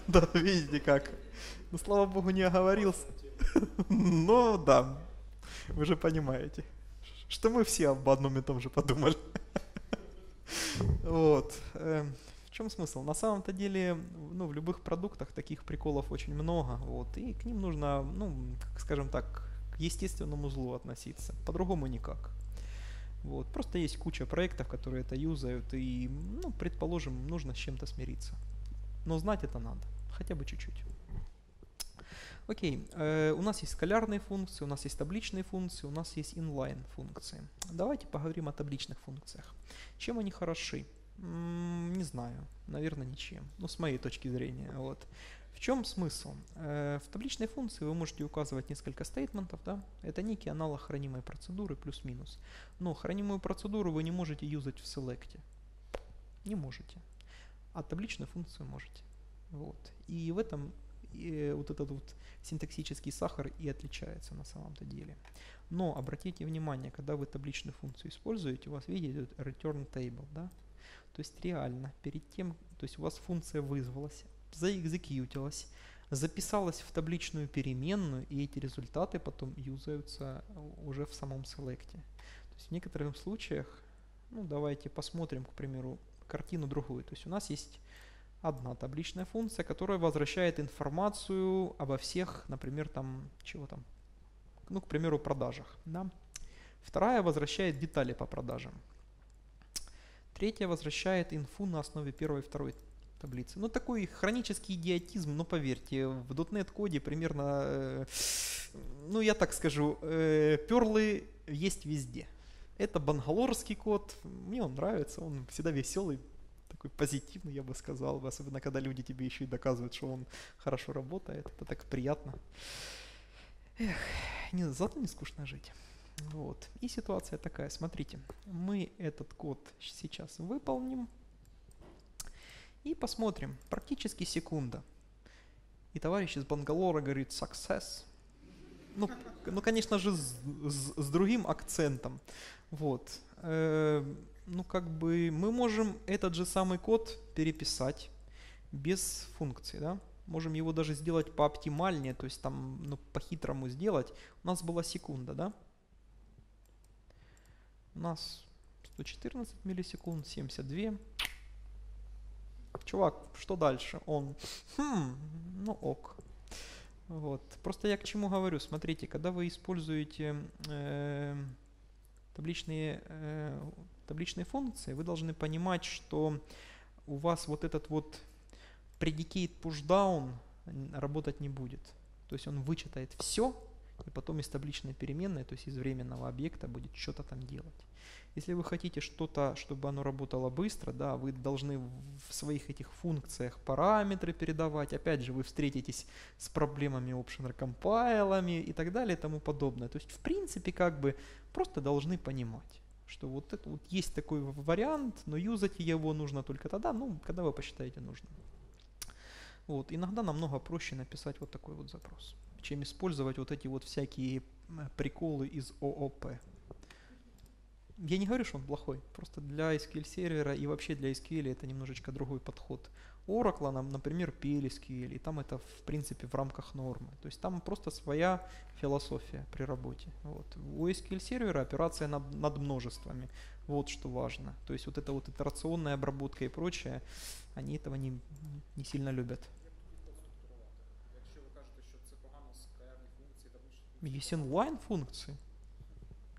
Да, видите как. Ну, слава богу, не оговорился. Ну, да, вы же понимаете, что мы все об одном и том же подумали. Вот. Чем смысл? На самом-то деле, ну, в любых продуктах таких приколов очень много, вот, и к ним нужно, ну, скажем так, к естественному злу относиться. По-другому никак. Вот. Просто есть куча проектов, которые это юзают, и, ну, предположим, нужно с чем-то смириться. Но знать это надо, хотя бы чуть-чуть. Окей, э, у нас есть скалярные функции, у нас есть табличные функции, у нас есть inline функции. Давайте поговорим о табличных функциях. Чем они хороши? Не знаю, наверное, ничем. Ну, с моей точки зрения. Вот. В чем смысл? Э, в табличной функции вы можете указывать несколько стейтментов, да? Это некий аналог хранимой процедуры плюс-минус. Но хранимую процедуру вы не можете юзать в селекте. Не можете а табличную функцию можете. Вот. И в этом и вот этот вот синтаксический сахар и отличается на самом-то деле. Но обратите внимание, когда вы табличную функцию используете, у вас, видите, return table, да? То есть реально, перед тем, то есть у вас функция вызвалась, заэкзекьютилась, записалась в табличную переменную, и эти результаты потом юзаются уже в самом селекте. То есть в некоторых случаях, ну давайте посмотрим, к примеру, картину другую. То есть у нас есть одна табличная функция, которая возвращает информацию обо всех, например, там, чего там, ну, к примеру, продажах. Да? Вторая возвращает детали по продажам. Третья возвращает инфу на основе первой и второй таблицы. Ну, такой хронический идиотизм, но поверьте, в .NET коде примерно, э, ну, я так скажу, э, перлы есть везде. Это бангалорский код, мне он нравится, он всегда веселый, такой позитивный, я бы сказал, особенно когда люди тебе еще и доказывают, что он хорошо работает, это так приятно. Эх, не, зато не скучно жить. Вот. И ситуация такая, смотрите, мы этот код сейчас выполним и посмотрим, практически секунда. И товарищ из Бангалора говорит success. Ну, ну конечно же, с, с, с другим акцентом. Вот. Э, ну, как бы мы можем этот же самый код переписать без функции, да? Можем его даже сделать пооптимальнее, то есть там, ну, по-хитрому сделать. У нас была секунда, да? У нас 114 миллисекунд, 72. Чувак, что дальше? Он, хм, ну ок. Вот. Просто я к чему говорю. Смотрите, когда вы используете э, табличные, э, табличные функции, вы должны понимать, что у вас вот этот вот predicate pushdown работать не будет. То есть он вычитает все, и потом из табличной переменной, то есть из временного объекта будет что-то там делать. Если вы хотите что-то, чтобы оно работало быстро, да, вы должны в своих этих функциях параметры передавать. Опять же, вы встретитесь с проблемами option компайлами и так далее и тому подобное. То есть, в принципе, как бы просто должны понимать, что вот это вот есть такой вариант, но юзать его нужно только тогда, ну, когда вы посчитаете нужным. Вот, иногда намного проще написать вот такой вот запрос, чем использовать вот эти вот всякие приколы из ООП. Я не говорю, что он плохой, просто для SQL сервера и вообще для SQL это немножечко другой подход. Oracle, нам, например, PLSQL, и там это в принципе в рамках нормы. То есть там просто своя философия при работе. Вот. У SQL сервера операция над, над множествами. Вот что важно. То есть вот эта вот итерационная обработка и прочее, они этого не, не сильно любят. Есть inline функции.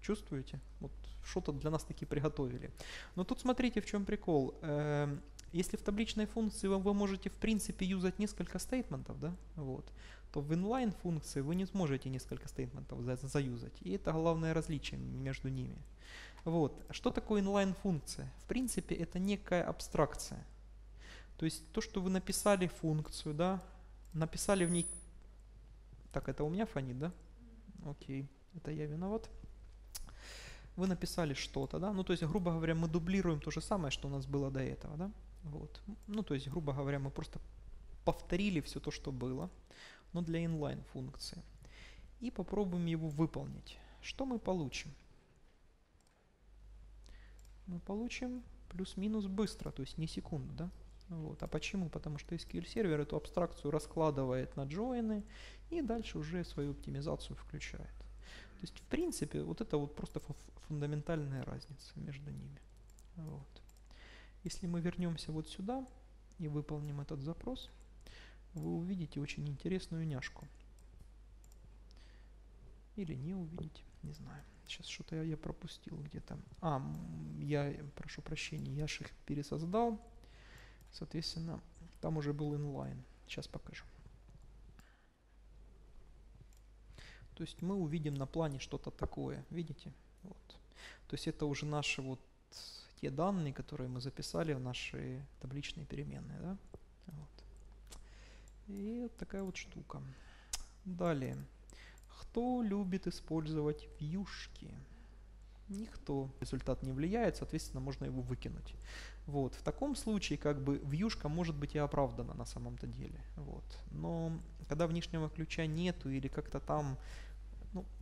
Чувствуете? Вот что-то для нас таки приготовили. Но тут смотрите, в чем прикол. Эм, если в табличной функции вы, вы можете в принципе юзать несколько стейтментов, да, вот, то в inline функции вы не сможете несколько стейтментов за, заюзать. И это главное различие между ними. Вот. Что такое inline функция? В принципе, это некая абстракция. То есть то, что вы написали функцию, да, написали в ней... Так, это у меня фонит, да? Окей, это я виноват. Вы написали что-то, да? Ну, то есть, грубо говоря, мы дублируем то же самое, что у нас было до этого, да? Вот. Ну, то есть, грубо говоря, мы просто повторили все то, что было, но для inline функции. И попробуем его выполнить. Что мы получим? Мы получим плюс-минус быстро, то есть не секунду, да? Вот. А почему? Потому что SQL сервер эту абстракцию раскладывает на джойны и дальше уже свою оптимизацию включает. То есть, в принципе, вот это вот просто фундаментальная разница между ними. Вот. Если мы вернемся вот сюда и выполним этот запрос, вы увидите очень интересную няшку. Или не увидите, не знаю. Сейчас что-то я, пропустил где-то. А, я, прошу прощения, я же их пересоздал. Соответственно, там уже был inline. Сейчас покажу. То есть мы увидим на плане что-то такое, видите? Вот. То есть это уже наши вот те данные, которые мы записали в наши табличные переменные, да? Вот. И вот такая вот штука. Далее. Кто любит использовать вьюшки? Никто. Результат не влияет, соответственно, можно его выкинуть. Вот. В таком случае, как бы, вьюшка может быть и оправдана на самом-то деле. Вот. Но когда внешнего ключа нету или как-то там,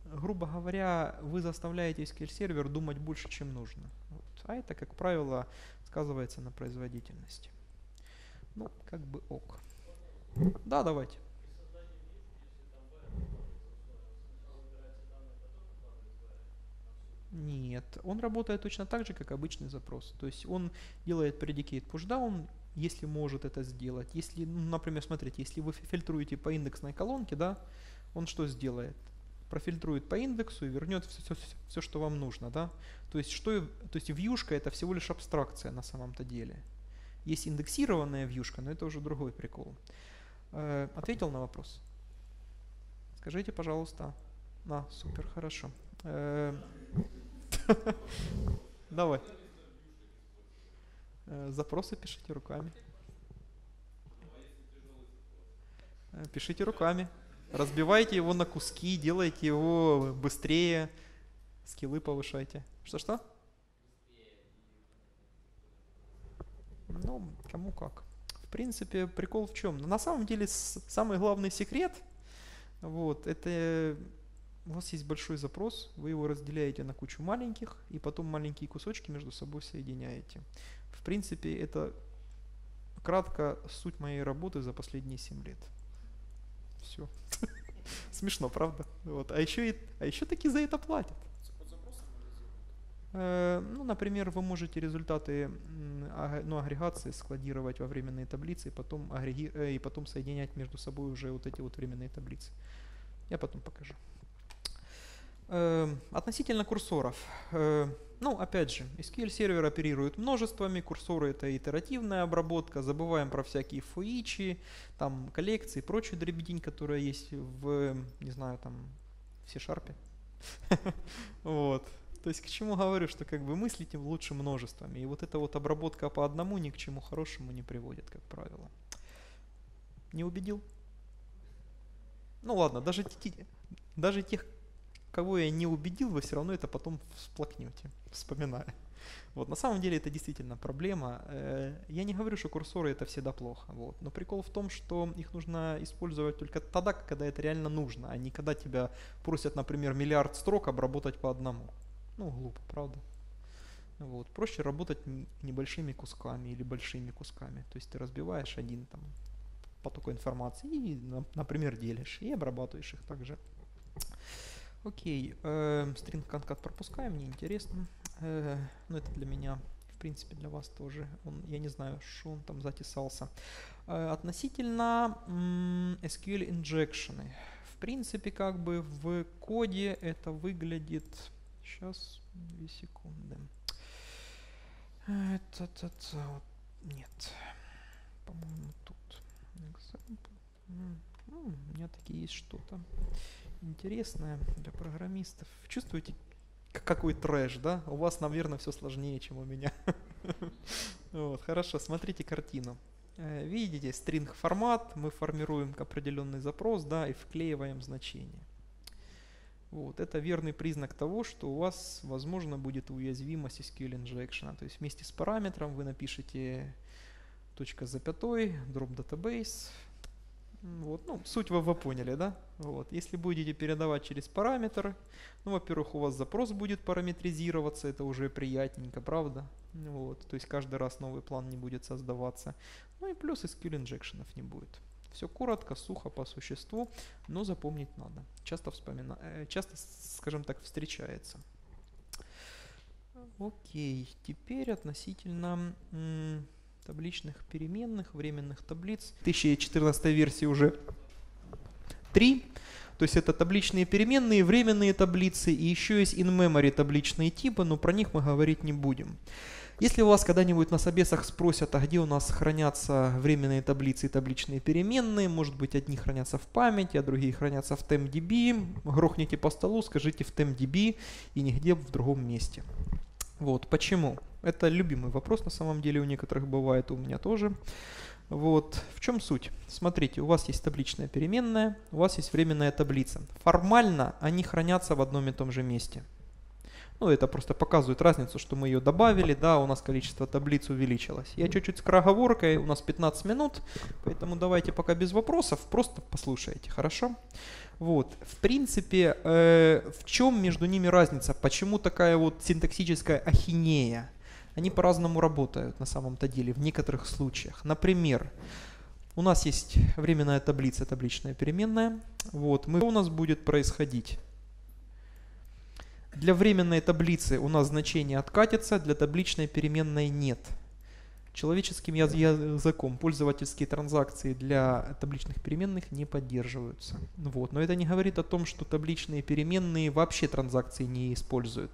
грубо говоря, вы заставляете SQL сервер думать больше, чем нужно. Вот. А это, как правило, сказывается на производительности. Ну, как бы ок. Да, давайте. Нет, он работает точно так же, как обычный запрос. То есть он делает predicate pushdown, если может это сделать. Если, ну, например, смотрите, если вы фильтруете по индексной колонке, да, он что сделает? Профильтрует по индексу и вернет все, все, все, все что вам нужно, да. То есть, что, то есть вьюшка это всего лишь абстракция на самом-то деле. Есть индексированная вьюшка, но это уже другой прикол. Э, ответил на вопрос? Скажите, пожалуйста. А, супер, хорошо. Э, Давай. Э, запросы пишите руками. Пишите руками. Разбивайте его на куски, делайте его быстрее, скиллы повышайте. Что-что? Ну, кому как принципе, прикол в чем? На самом деле, самый главный секрет, вот, это у вас есть большой запрос, вы его разделяете на кучу маленьких, и потом маленькие кусочки между собой соединяете. В принципе, это кратко суть моей работы за последние 7 лет. Все. Смешно, правда? Вот. А еще, и, а еще таки за это платят. Э, ну, например, вы можете результаты ну, агрегации складировать во временные таблицы и потом, агреги... Э, и потом соединять между собой уже вот эти вот временные таблицы. Я потом покажу. Э, относительно курсоров. Ну, опять же, SQL сервер оперирует множествами, курсоры это итеративная обработка, забываем про всякие фуичи, там коллекции прочую дребедень, которая есть в, не знаю, там, в C-Sharp. Вот. То есть к чему говорю, что как бы мыслите лучше множествами. И вот эта вот обработка по одному ни к чему хорошему не приводит, как правило. Не убедил? Ну ладно, даже, даже тех, кого я не убедил, вы все равно это потом всплакнете, вспоминая. Вот, на самом деле это действительно проблема. Э, я не говорю, что курсоры это всегда плохо. Вот. Но прикол в том, что их нужно использовать только тогда, когда это реально нужно, а не когда тебя просят, например, миллиард строк обработать по одному. Ну, глупо, правда? Вот. Проще работать небольшими кусками или большими кусками. То есть ты разбиваешь один там поток информации и, например, делишь и обрабатываешь их также. Окей, э, string concat пропускаем, мне интересно. Э, ну, это для меня, в принципе, для вас тоже. Он, я не знаю, что он там затесался. Э, относительно SQL injection. В принципе, как бы в коде это выглядит Сейчас, две секунды. Это, это, это, Нет. По-моему, тут. Example. М, У меня таки есть что-то интересное для программистов. Чувствуете, какой трэш, да? У вас, наверное, все сложнее, чем у меня. Вот, хорошо, смотрите картину. Э, Видите, string формат, мы формируем определенный запрос, да, и вклеиваем значение. Вот, это верный признак того, что у вас, возможно, будет уязвимость SQL injection. То есть вместе с параметром вы напишите точка с запятой, drop database. Вот, ну, суть вы, вы поняли, да? Вот, если будете передавать через параметр, ну, во-первых, у вас запрос будет параметризироваться, это уже приятненько, правда? Вот, то есть каждый раз новый план не будет создаваться. Ну и плюс SQL инжекшенов не будет. Все коротко, сухо по существу, но запомнить надо. Часто вспомина... э, часто, скажем так, встречается. Окей, теперь относительно табличных переменных, временных таблиц. 2014 версии уже 3. То есть это табличные переменные, временные таблицы и еще есть in-memory табличные типы, но про них мы говорить не будем. Если у вас когда-нибудь на собесах спросят, а где у нас хранятся временные таблицы и табличные переменные, может быть одни хранятся в памяти, а другие хранятся в TempDB, грохните по столу, скажите в TempDB и нигде в другом месте. Вот, почему? Это любимый вопрос на самом деле у некоторых бывает, у меня тоже. Вот, в чем суть? Смотрите, у вас есть табличная переменная, у вас есть временная таблица. Формально они хранятся в одном и том же месте. Ну, это просто показывает разницу, что мы ее добавили, да, у нас количество таблиц увеличилось. Я чуть-чуть с скороговоркой, у нас 15 минут, поэтому давайте пока без вопросов, просто послушайте, хорошо? Вот, в принципе, э, в чем между ними разница? Почему такая вот синтаксическая ахинея? Они по-разному работают на самом-то деле в некоторых случаях. Например, у нас есть временная таблица, табличная переменная. Вот, мы, что у нас будет происходить? Для временной таблицы у нас значение откатится, для табличной переменной нет. Человеческим яз- языком пользовательские транзакции для табличных переменных не поддерживаются. Вот. Но это не говорит о том, что табличные переменные вообще транзакции не используют.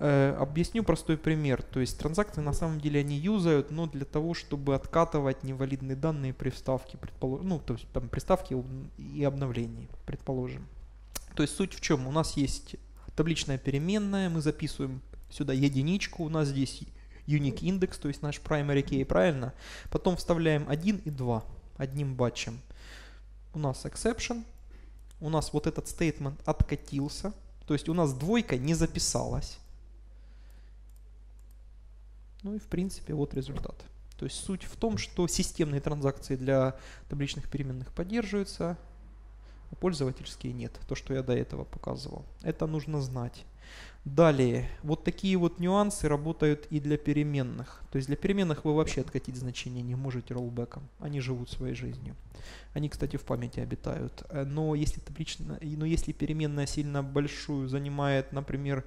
Э, объясню простой пример. То есть транзакции на самом деле они юзают, но для того, чтобы откатывать невалидные данные при вставке, предположим, ну, то есть там приставки и обновлений, предположим. То есть суть в чем? У нас есть табличная переменная, мы записываем сюда единичку, у нас здесь unique индекс, то есть наш primary key, правильно? Потом вставляем 1 и 2 одним батчем. У нас exception, у нас вот этот statement откатился, то есть у нас двойка не записалась. Ну и в принципе вот результат. То есть суть в том, что системные транзакции для табличных переменных поддерживаются, а пользовательские нет. То, что я до этого показывал. Это нужно знать. Далее, вот такие вот нюансы работают и для переменных. То есть для переменных вы вообще откатить значение не можете роллбеком. Они живут своей жизнью. Они, кстати, в памяти обитают. Э, Но если, таблично, но если переменная сильно большую занимает, например,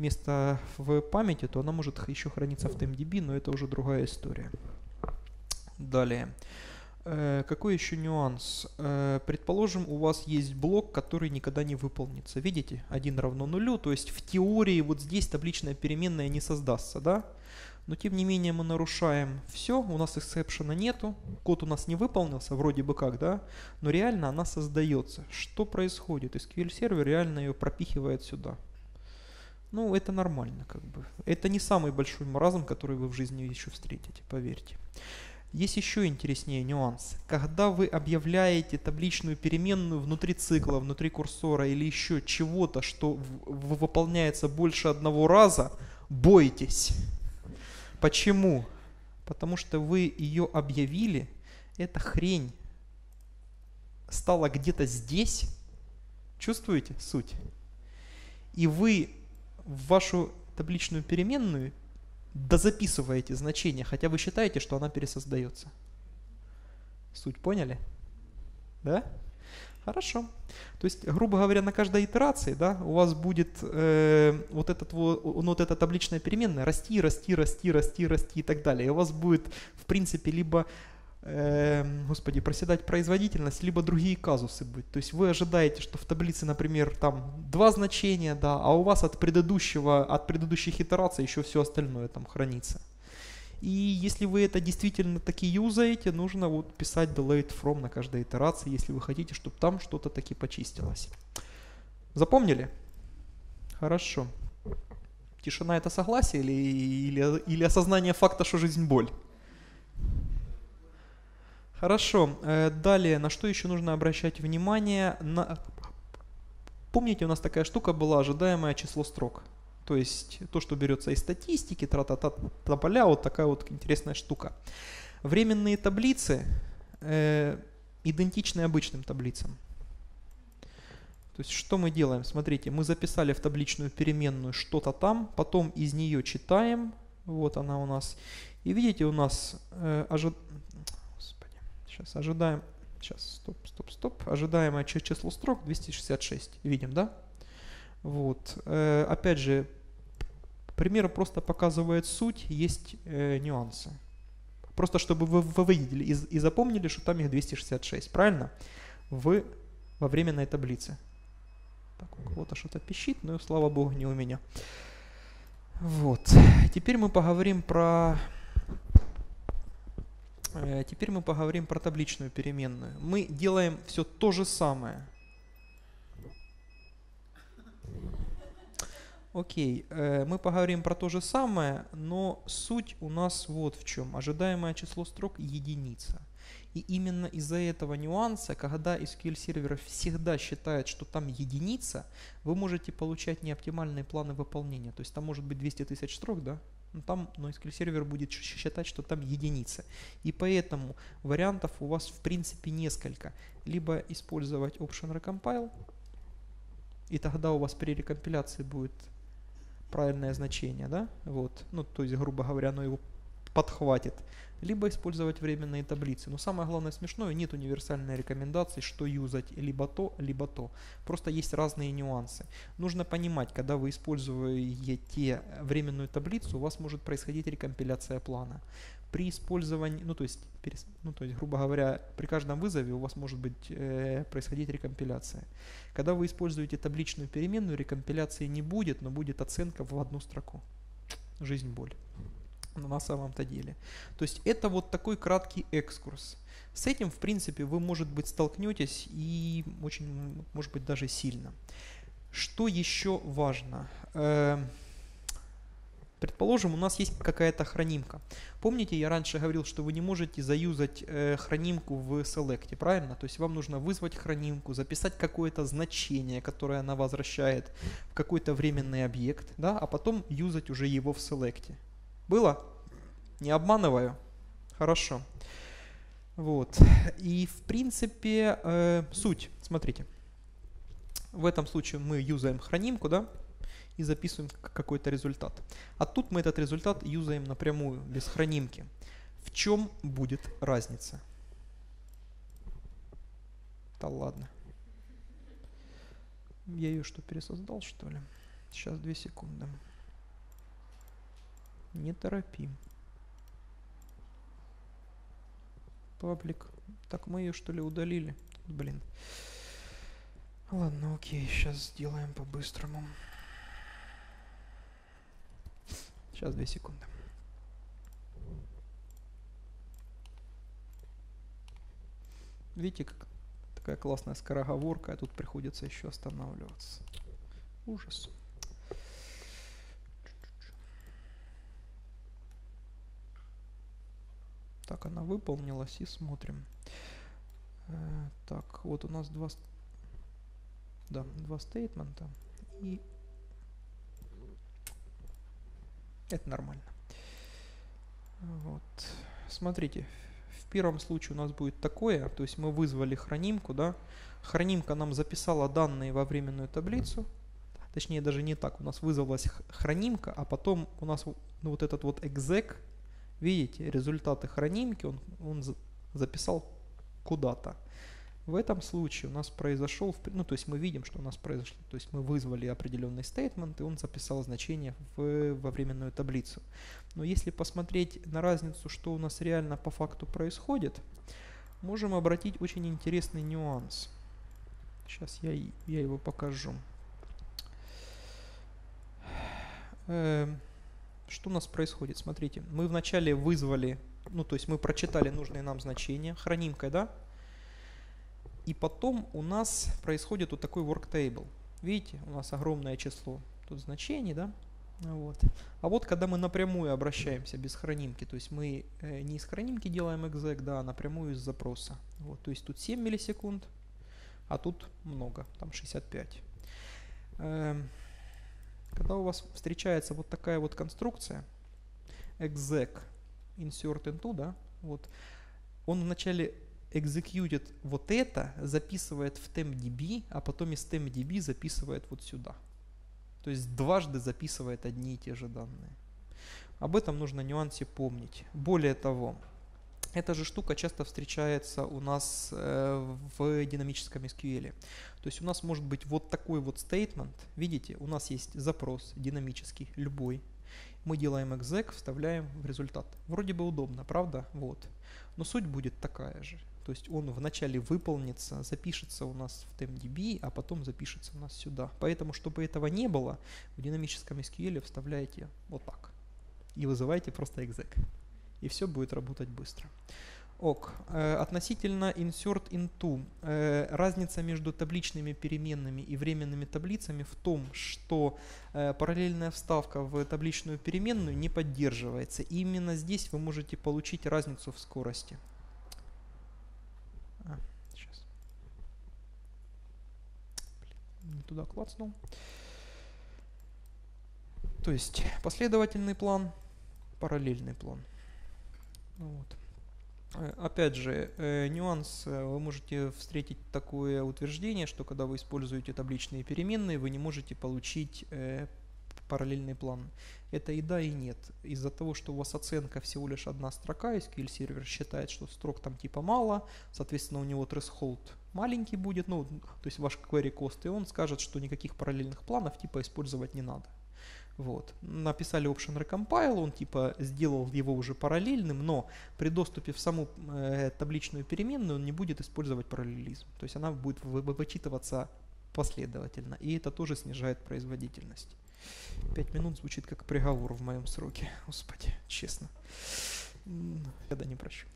место в памяти, то она может еще храниться в TMDB, но это уже другая история. Далее. Э, Какой еще нюанс? Э, Предположим, у вас есть блок, который никогда не выполнится. Видите? 1 равно нулю. То есть в теории вот здесь табличная переменная не создастся, да? Но тем не менее мы нарушаем все, у нас эксепшена нету, код у нас не выполнился, вроде бы как, да, но реально она создается. Что происходит? SQL сервер реально ее пропихивает сюда. Ну, это нормально, как бы. Это не самый большой маразм, который вы в жизни еще встретите, поверьте. Есть еще интереснее нюанс. Когда вы объявляете табличную переменную внутри цикла, внутри курсора или еще чего-то, что выполняется больше одного раза, бойтесь. Почему? Потому что вы ее объявили, эта хрень стала где-то здесь. Чувствуете суть? И вы в вашу табличную переменную дозаписываете значение, хотя вы считаете, что она пересоздается. Суть поняли? Да? Хорошо. То есть, грубо говоря, на каждой итерации, да, у вас будет э, вот, этот, вот, вот эта табличная переменная расти, расти, расти, расти, расти и так далее. И у вас будет, в принципе, либо, э, господи, проседать производительность, либо другие казусы быть. То есть вы ожидаете, что в таблице, например, там два значения, да, а у вас от предыдущего, от предыдущих итераций еще все остальное там хранится. И если вы это действительно таки юзаете, нужно вот писать delete from на каждой итерации, если вы хотите, чтобы там что-то таки почистилось. Запомнили? Хорошо. Тишина это согласие или, или, или осознание факта, что жизнь боль? Хорошо. Э, далее, на что еще нужно обращать внимание? На... Помните, у нас такая штука была, ожидаемое число строк. То есть то, что берется из статистики, тра-та-та поля, вот такая вот интересная штука. Временные таблицы э, идентичны обычным таблицам. То есть что мы делаем? Смотрите, мы записали в табличную переменную что-то там, потом из нее читаем, вот она у нас. И видите, у нас э, ожи... Сейчас ожидаем, сейчас, стоп, стоп, стоп, ожидаемое число строк 266, видим, да? Вот, э, опять же, пример просто показывает суть, есть э, нюансы. Просто чтобы вы, вы видели и, и запомнили, что там их 266, правильно? В, во временной таблице. Так, у кого-то что-то пищит, но слава богу, не у меня. Вот. Теперь мы поговорим про... Э, теперь мы поговорим про табличную переменную. Мы делаем все то же самое. Окей, э, мы поговорим про то же самое, но суть у нас вот в чем. Ожидаемое число строк единица. И именно из-за этого нюанса, когда SQL сервер всегда считает, что там единица, вы можете получать неоптимальные планы выполнения. То есть там может быть 200 тысяч строк, да? Но там но SQL сервер будет считать, что там единица. И поэтому вариантов у вас в принципе несколько. Либо использовать option recompile, и тогда у вас при рекомпиляции будет правильное значение, да, вот, ну, то есть, грубо говоря, оно его подхватит либо использовать временные таблицы. Но самое главное смешное, нет универсальной рекомендации, что юзать либо то, либо то. Просто есть разные нюансы. Нужно понимать, когда вы используете временную таблицу, у вас может происходить рекомпиляция плана. При использовании, ну то есть, ну, то есть грубо говоря, при каждом вызове у вас может быть э, происходить рекомпиляция. Когда вы используете табличную переменную, рекомпиляции не будет, но будет оценка в одну строку. Жизнь боль на самом-то деле. То есть это вот такой краткий экскурс. С этим, в принципе, вы, может быть, столкнетесь и очень, может быть, даже сильно. Что еще важно? Эм, предположим, у нас есть какая-то хранимка. Помните, я раньше говорил, что вы не можете заюзать э, хранимку в селекте, правильно? То есть вам нужно вызвать хранимку, записать какое-то значение, которое она возвращает в какой-то временный объект, да, а потом юзать уже его в селекте. Было? Не обманываю? Хорошо. Вот. И в принципе э, суть, смотрите. В этом случае мы юзаем хранимку, да, и записываем какой-то результат. А тут мы этот результат юзаем напрямую, без хранимки. В чем будет разница? Да ладно. Я ее что, пересоздал, что ли? Сейчас, две секунды. Не торопи. Паблик. Так мы ее что ли удалили? Блин. Ладно, окей, сейчас сделаем по-быстрому. Сейчас, две секунды. Видите, как такая классная скороговорка, а тут приходится еще останавливаться. Ужас. Так, она выполнилась и смотрим. Э, так, вот у нас два, да, два стейтмента. И это нормально. Вот. Смотрите, в первом случае у нас будет такое, то есть мы вызвали хранимку, да, хранимка нам записала данные во временную таблицу, точнее даже не так, у нас вызвалась хранимка, а потом у нас ну, вот этот вот exec Видите, результаты хранимки он, он записал куда-то. В этом случае у нас произошел, ну то есть мы видим, что у нас произошло, то есть мы вызвали определенный стейтмент, и он записал значение в, во временную таблицу. Но если посмотреть на разницу, что у нас реально по факту происходит, можем обратить очень интересный нюанс. Сейчас я, я его покажу. Эм, что у нас происходит? Смотрите, мы вначале вызвали, ну то есть мы прочитали нужные нам значения хранимкой, да? И потом у нас происходит вот такой work table. Видите, у нас огромное число тут значений, да? Вот. А вот когда мы напрямую обращаемся без хранимки, то есть мы э, не из хранимки делаем exec, да, а напрямую из запроса. Вот, то есть тут 7 миллисекунд, а тут много, там 65. Эм, когда у вас встречается вот такая вот конструкция, exec insert into, да, вот, он вначале экзекьютит вот это, записывает в TempDB, а потом из TempDB записывает вот сюда. То есть дважды записывает одни и те же данные. Об этом нужно нюансе помнить. Более того, эта же штука часто встречается у нас э, в динамическом SQL. То есть у нас может быть вот такой вот statement. Видите, у нас есть запрос динамический, любой. Мы делаем exec, вставляем в результат. Вроде бы удобно, правда? Вот. Но суть будет такая же. То есть он вначале выполнится, запишется у нас в TempDB, а потом запишется у нас сюда. Поэтому, чтобы этого не было, в динамическом SQL вставляете вот так. И вызываете просто exec. И все будет работать быстро. Ок. Э, относительно insert into. Э, разница между табличными переменными и временными таблицами в том, что э, параллельная вставка в табличную переменную не поддерживается. И именно здесь вы можете получить разницу в скорости. А, сейчас. Не туда клацнул. То есть последовательный план, параллельный план. Вот. Э, опять же, э, нюанс, э, вы можете встретить такое утверждение, что когда вы используете табличные переменные, вы не можете получить параллельный план. Это и да, и нет. Из-за того, что у вас оценка всего лишь одна строка, SQL сервер считает, что строк там типа мало, соответственно у него threshold маленький будет, ну, то есть ваш query cost, и он скажет, что никаких параллельных планов типа использовать не надо. Вот. Написали option recompile, он типа сделал его уже параллельным, но при доступе в саму э, табличную переменную он не будет использовать параллелизм. То есть она будет вычитываться последовательно, и это тоже снижает производительность. Пять минут звучит как приговор в моем сроке. Господи, честно. Я да не прощу.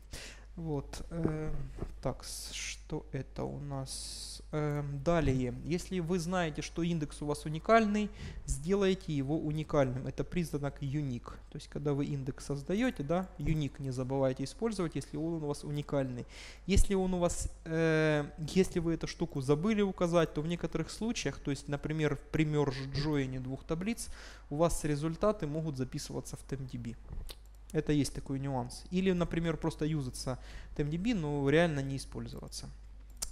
Вот. Э, так, что это у нас? Э, далее. Если вы знаете, что индекс у вас уникальный, сделайте его уникальным. Это признак unique. То есть, когда вы индекс создаете, да, unique не забывайте использовать, если он у вас уникальный. Если он у вас, э, если вы эту штуку забыли указать, то в некоторых случаях, то есть, например, в пример join двух таблиц, у вас результаты могут записываться в TempDB. Это есть такой нюанс. Или, например, просто юзаться TMDB, но реально не использоваться.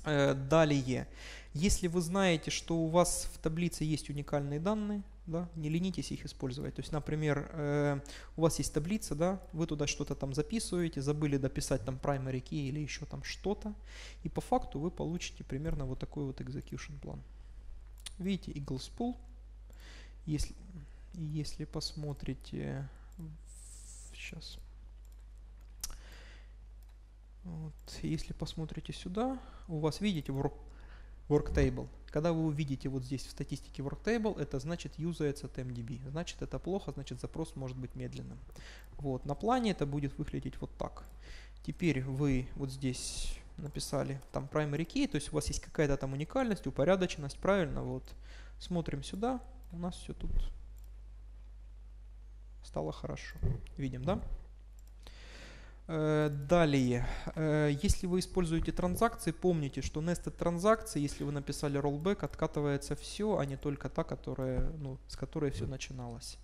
Э, далее, если вы знаете, что у вас в таблице есть уникальные данные, да, не ленитесь их использовать. То есть, например, э, у вас есть таблица, да, вы туда что-то там записываете, забыли дописать там primary key или еще там что-то, и по факту вы получите примерно вот такой вот execution план. Видите, Eagles Pool. Если, если посмотрите Сейчас. Вот. Если посмотрите сюда, у вас видите work, work table. Когда вы увидите вот здесь в статистике work table, это значит юзается TMDB. Значит это плохо, значит запрос может быть медленным. Вот. На плане это будет выглядеть вот так. Теперь вы вот здесь написали там primary key, то есть у вас есть какая-то там уникальность, упорядоченность, правильно? Вот. Смотрим сюда, у нас все тут стало хорошо. Видим, да? Э, далее, э, если вы используете транзакции, помните, что nested транзакции, если вы написали rollback, откатывается все, а не только та, которая, ну, с которой все начиналось.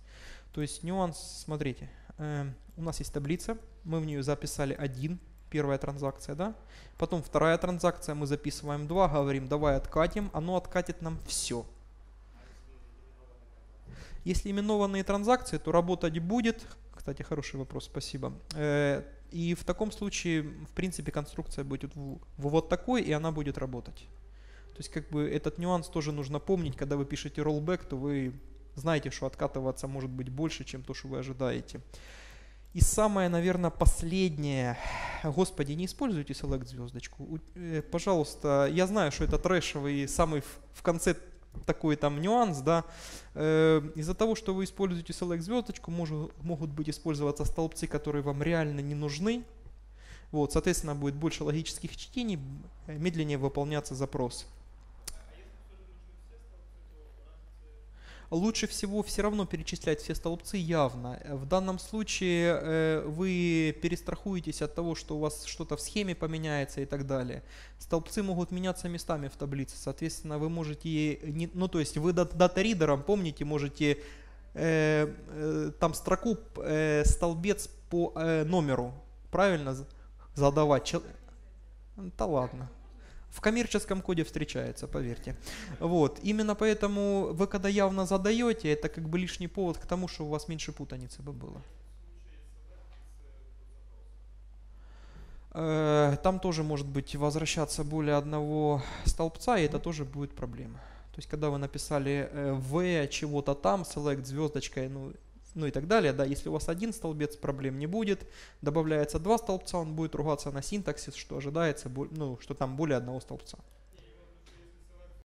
То есть нюанс, смотрите, э, у нас есть таблица, мы в нее записали один, первая транзакция, да? Потом вторая транзакция, мы записываем два, говорим, давай откатим, оно откатит нам все. Если именованные транзакции, то работать будет. Кстати, хороший вопрос, спасибо. Э, и в таком случае, в принципе, конструкция будет вот такой, и она будет работать. То есть, как бы, этот нюанс тоже нужно помнить, когда вы пишете rollback, то вы знаете, что откатываться может быть больше, чем то, что вы ожидаете. И самое, наверное, последнее. Господи, не используйте select звездочку. Э, пожалуйста, я знаю, что это трэшевый, самый в конце такой там нюанс, да, э, из-за того, что вы используете select звездочку, могут быть использоваться столбцы, которые вам реально не нужны, вот, соответственно, будет больше логических чтений, медленнее выполняться запрос. Лучше всего все равно перечислять все столбцы явно. В данном случае э, вы перестрахуетесь от того, что у вас что-то в схеме поменяется и так далее. Столбцы могут меняться местами в таблице, соответственно, вы можете, ну то есть вы дата-ридером, помните, можете э, э, там строку э, столбец по э, номеру, правильно задавать. Да ладно в коммерческом коде встречается, поверьте. Вот. Именно поэтому вы когда явно задаете, это как бы лишний повод к тому, что у вас меньше путаницы бы было. Э, там тоже может быть возвращаться более одного столбца, и это тоже будет проблема. То есть, когда вы написали э, v чего-то там, select звездочкой, ну, ну и так далее, да, если у вас один столбец, проблем не будет, добавляется два столбца, он будет ругаться на синтаксис, что ожидается, ну, что там более одного столбца.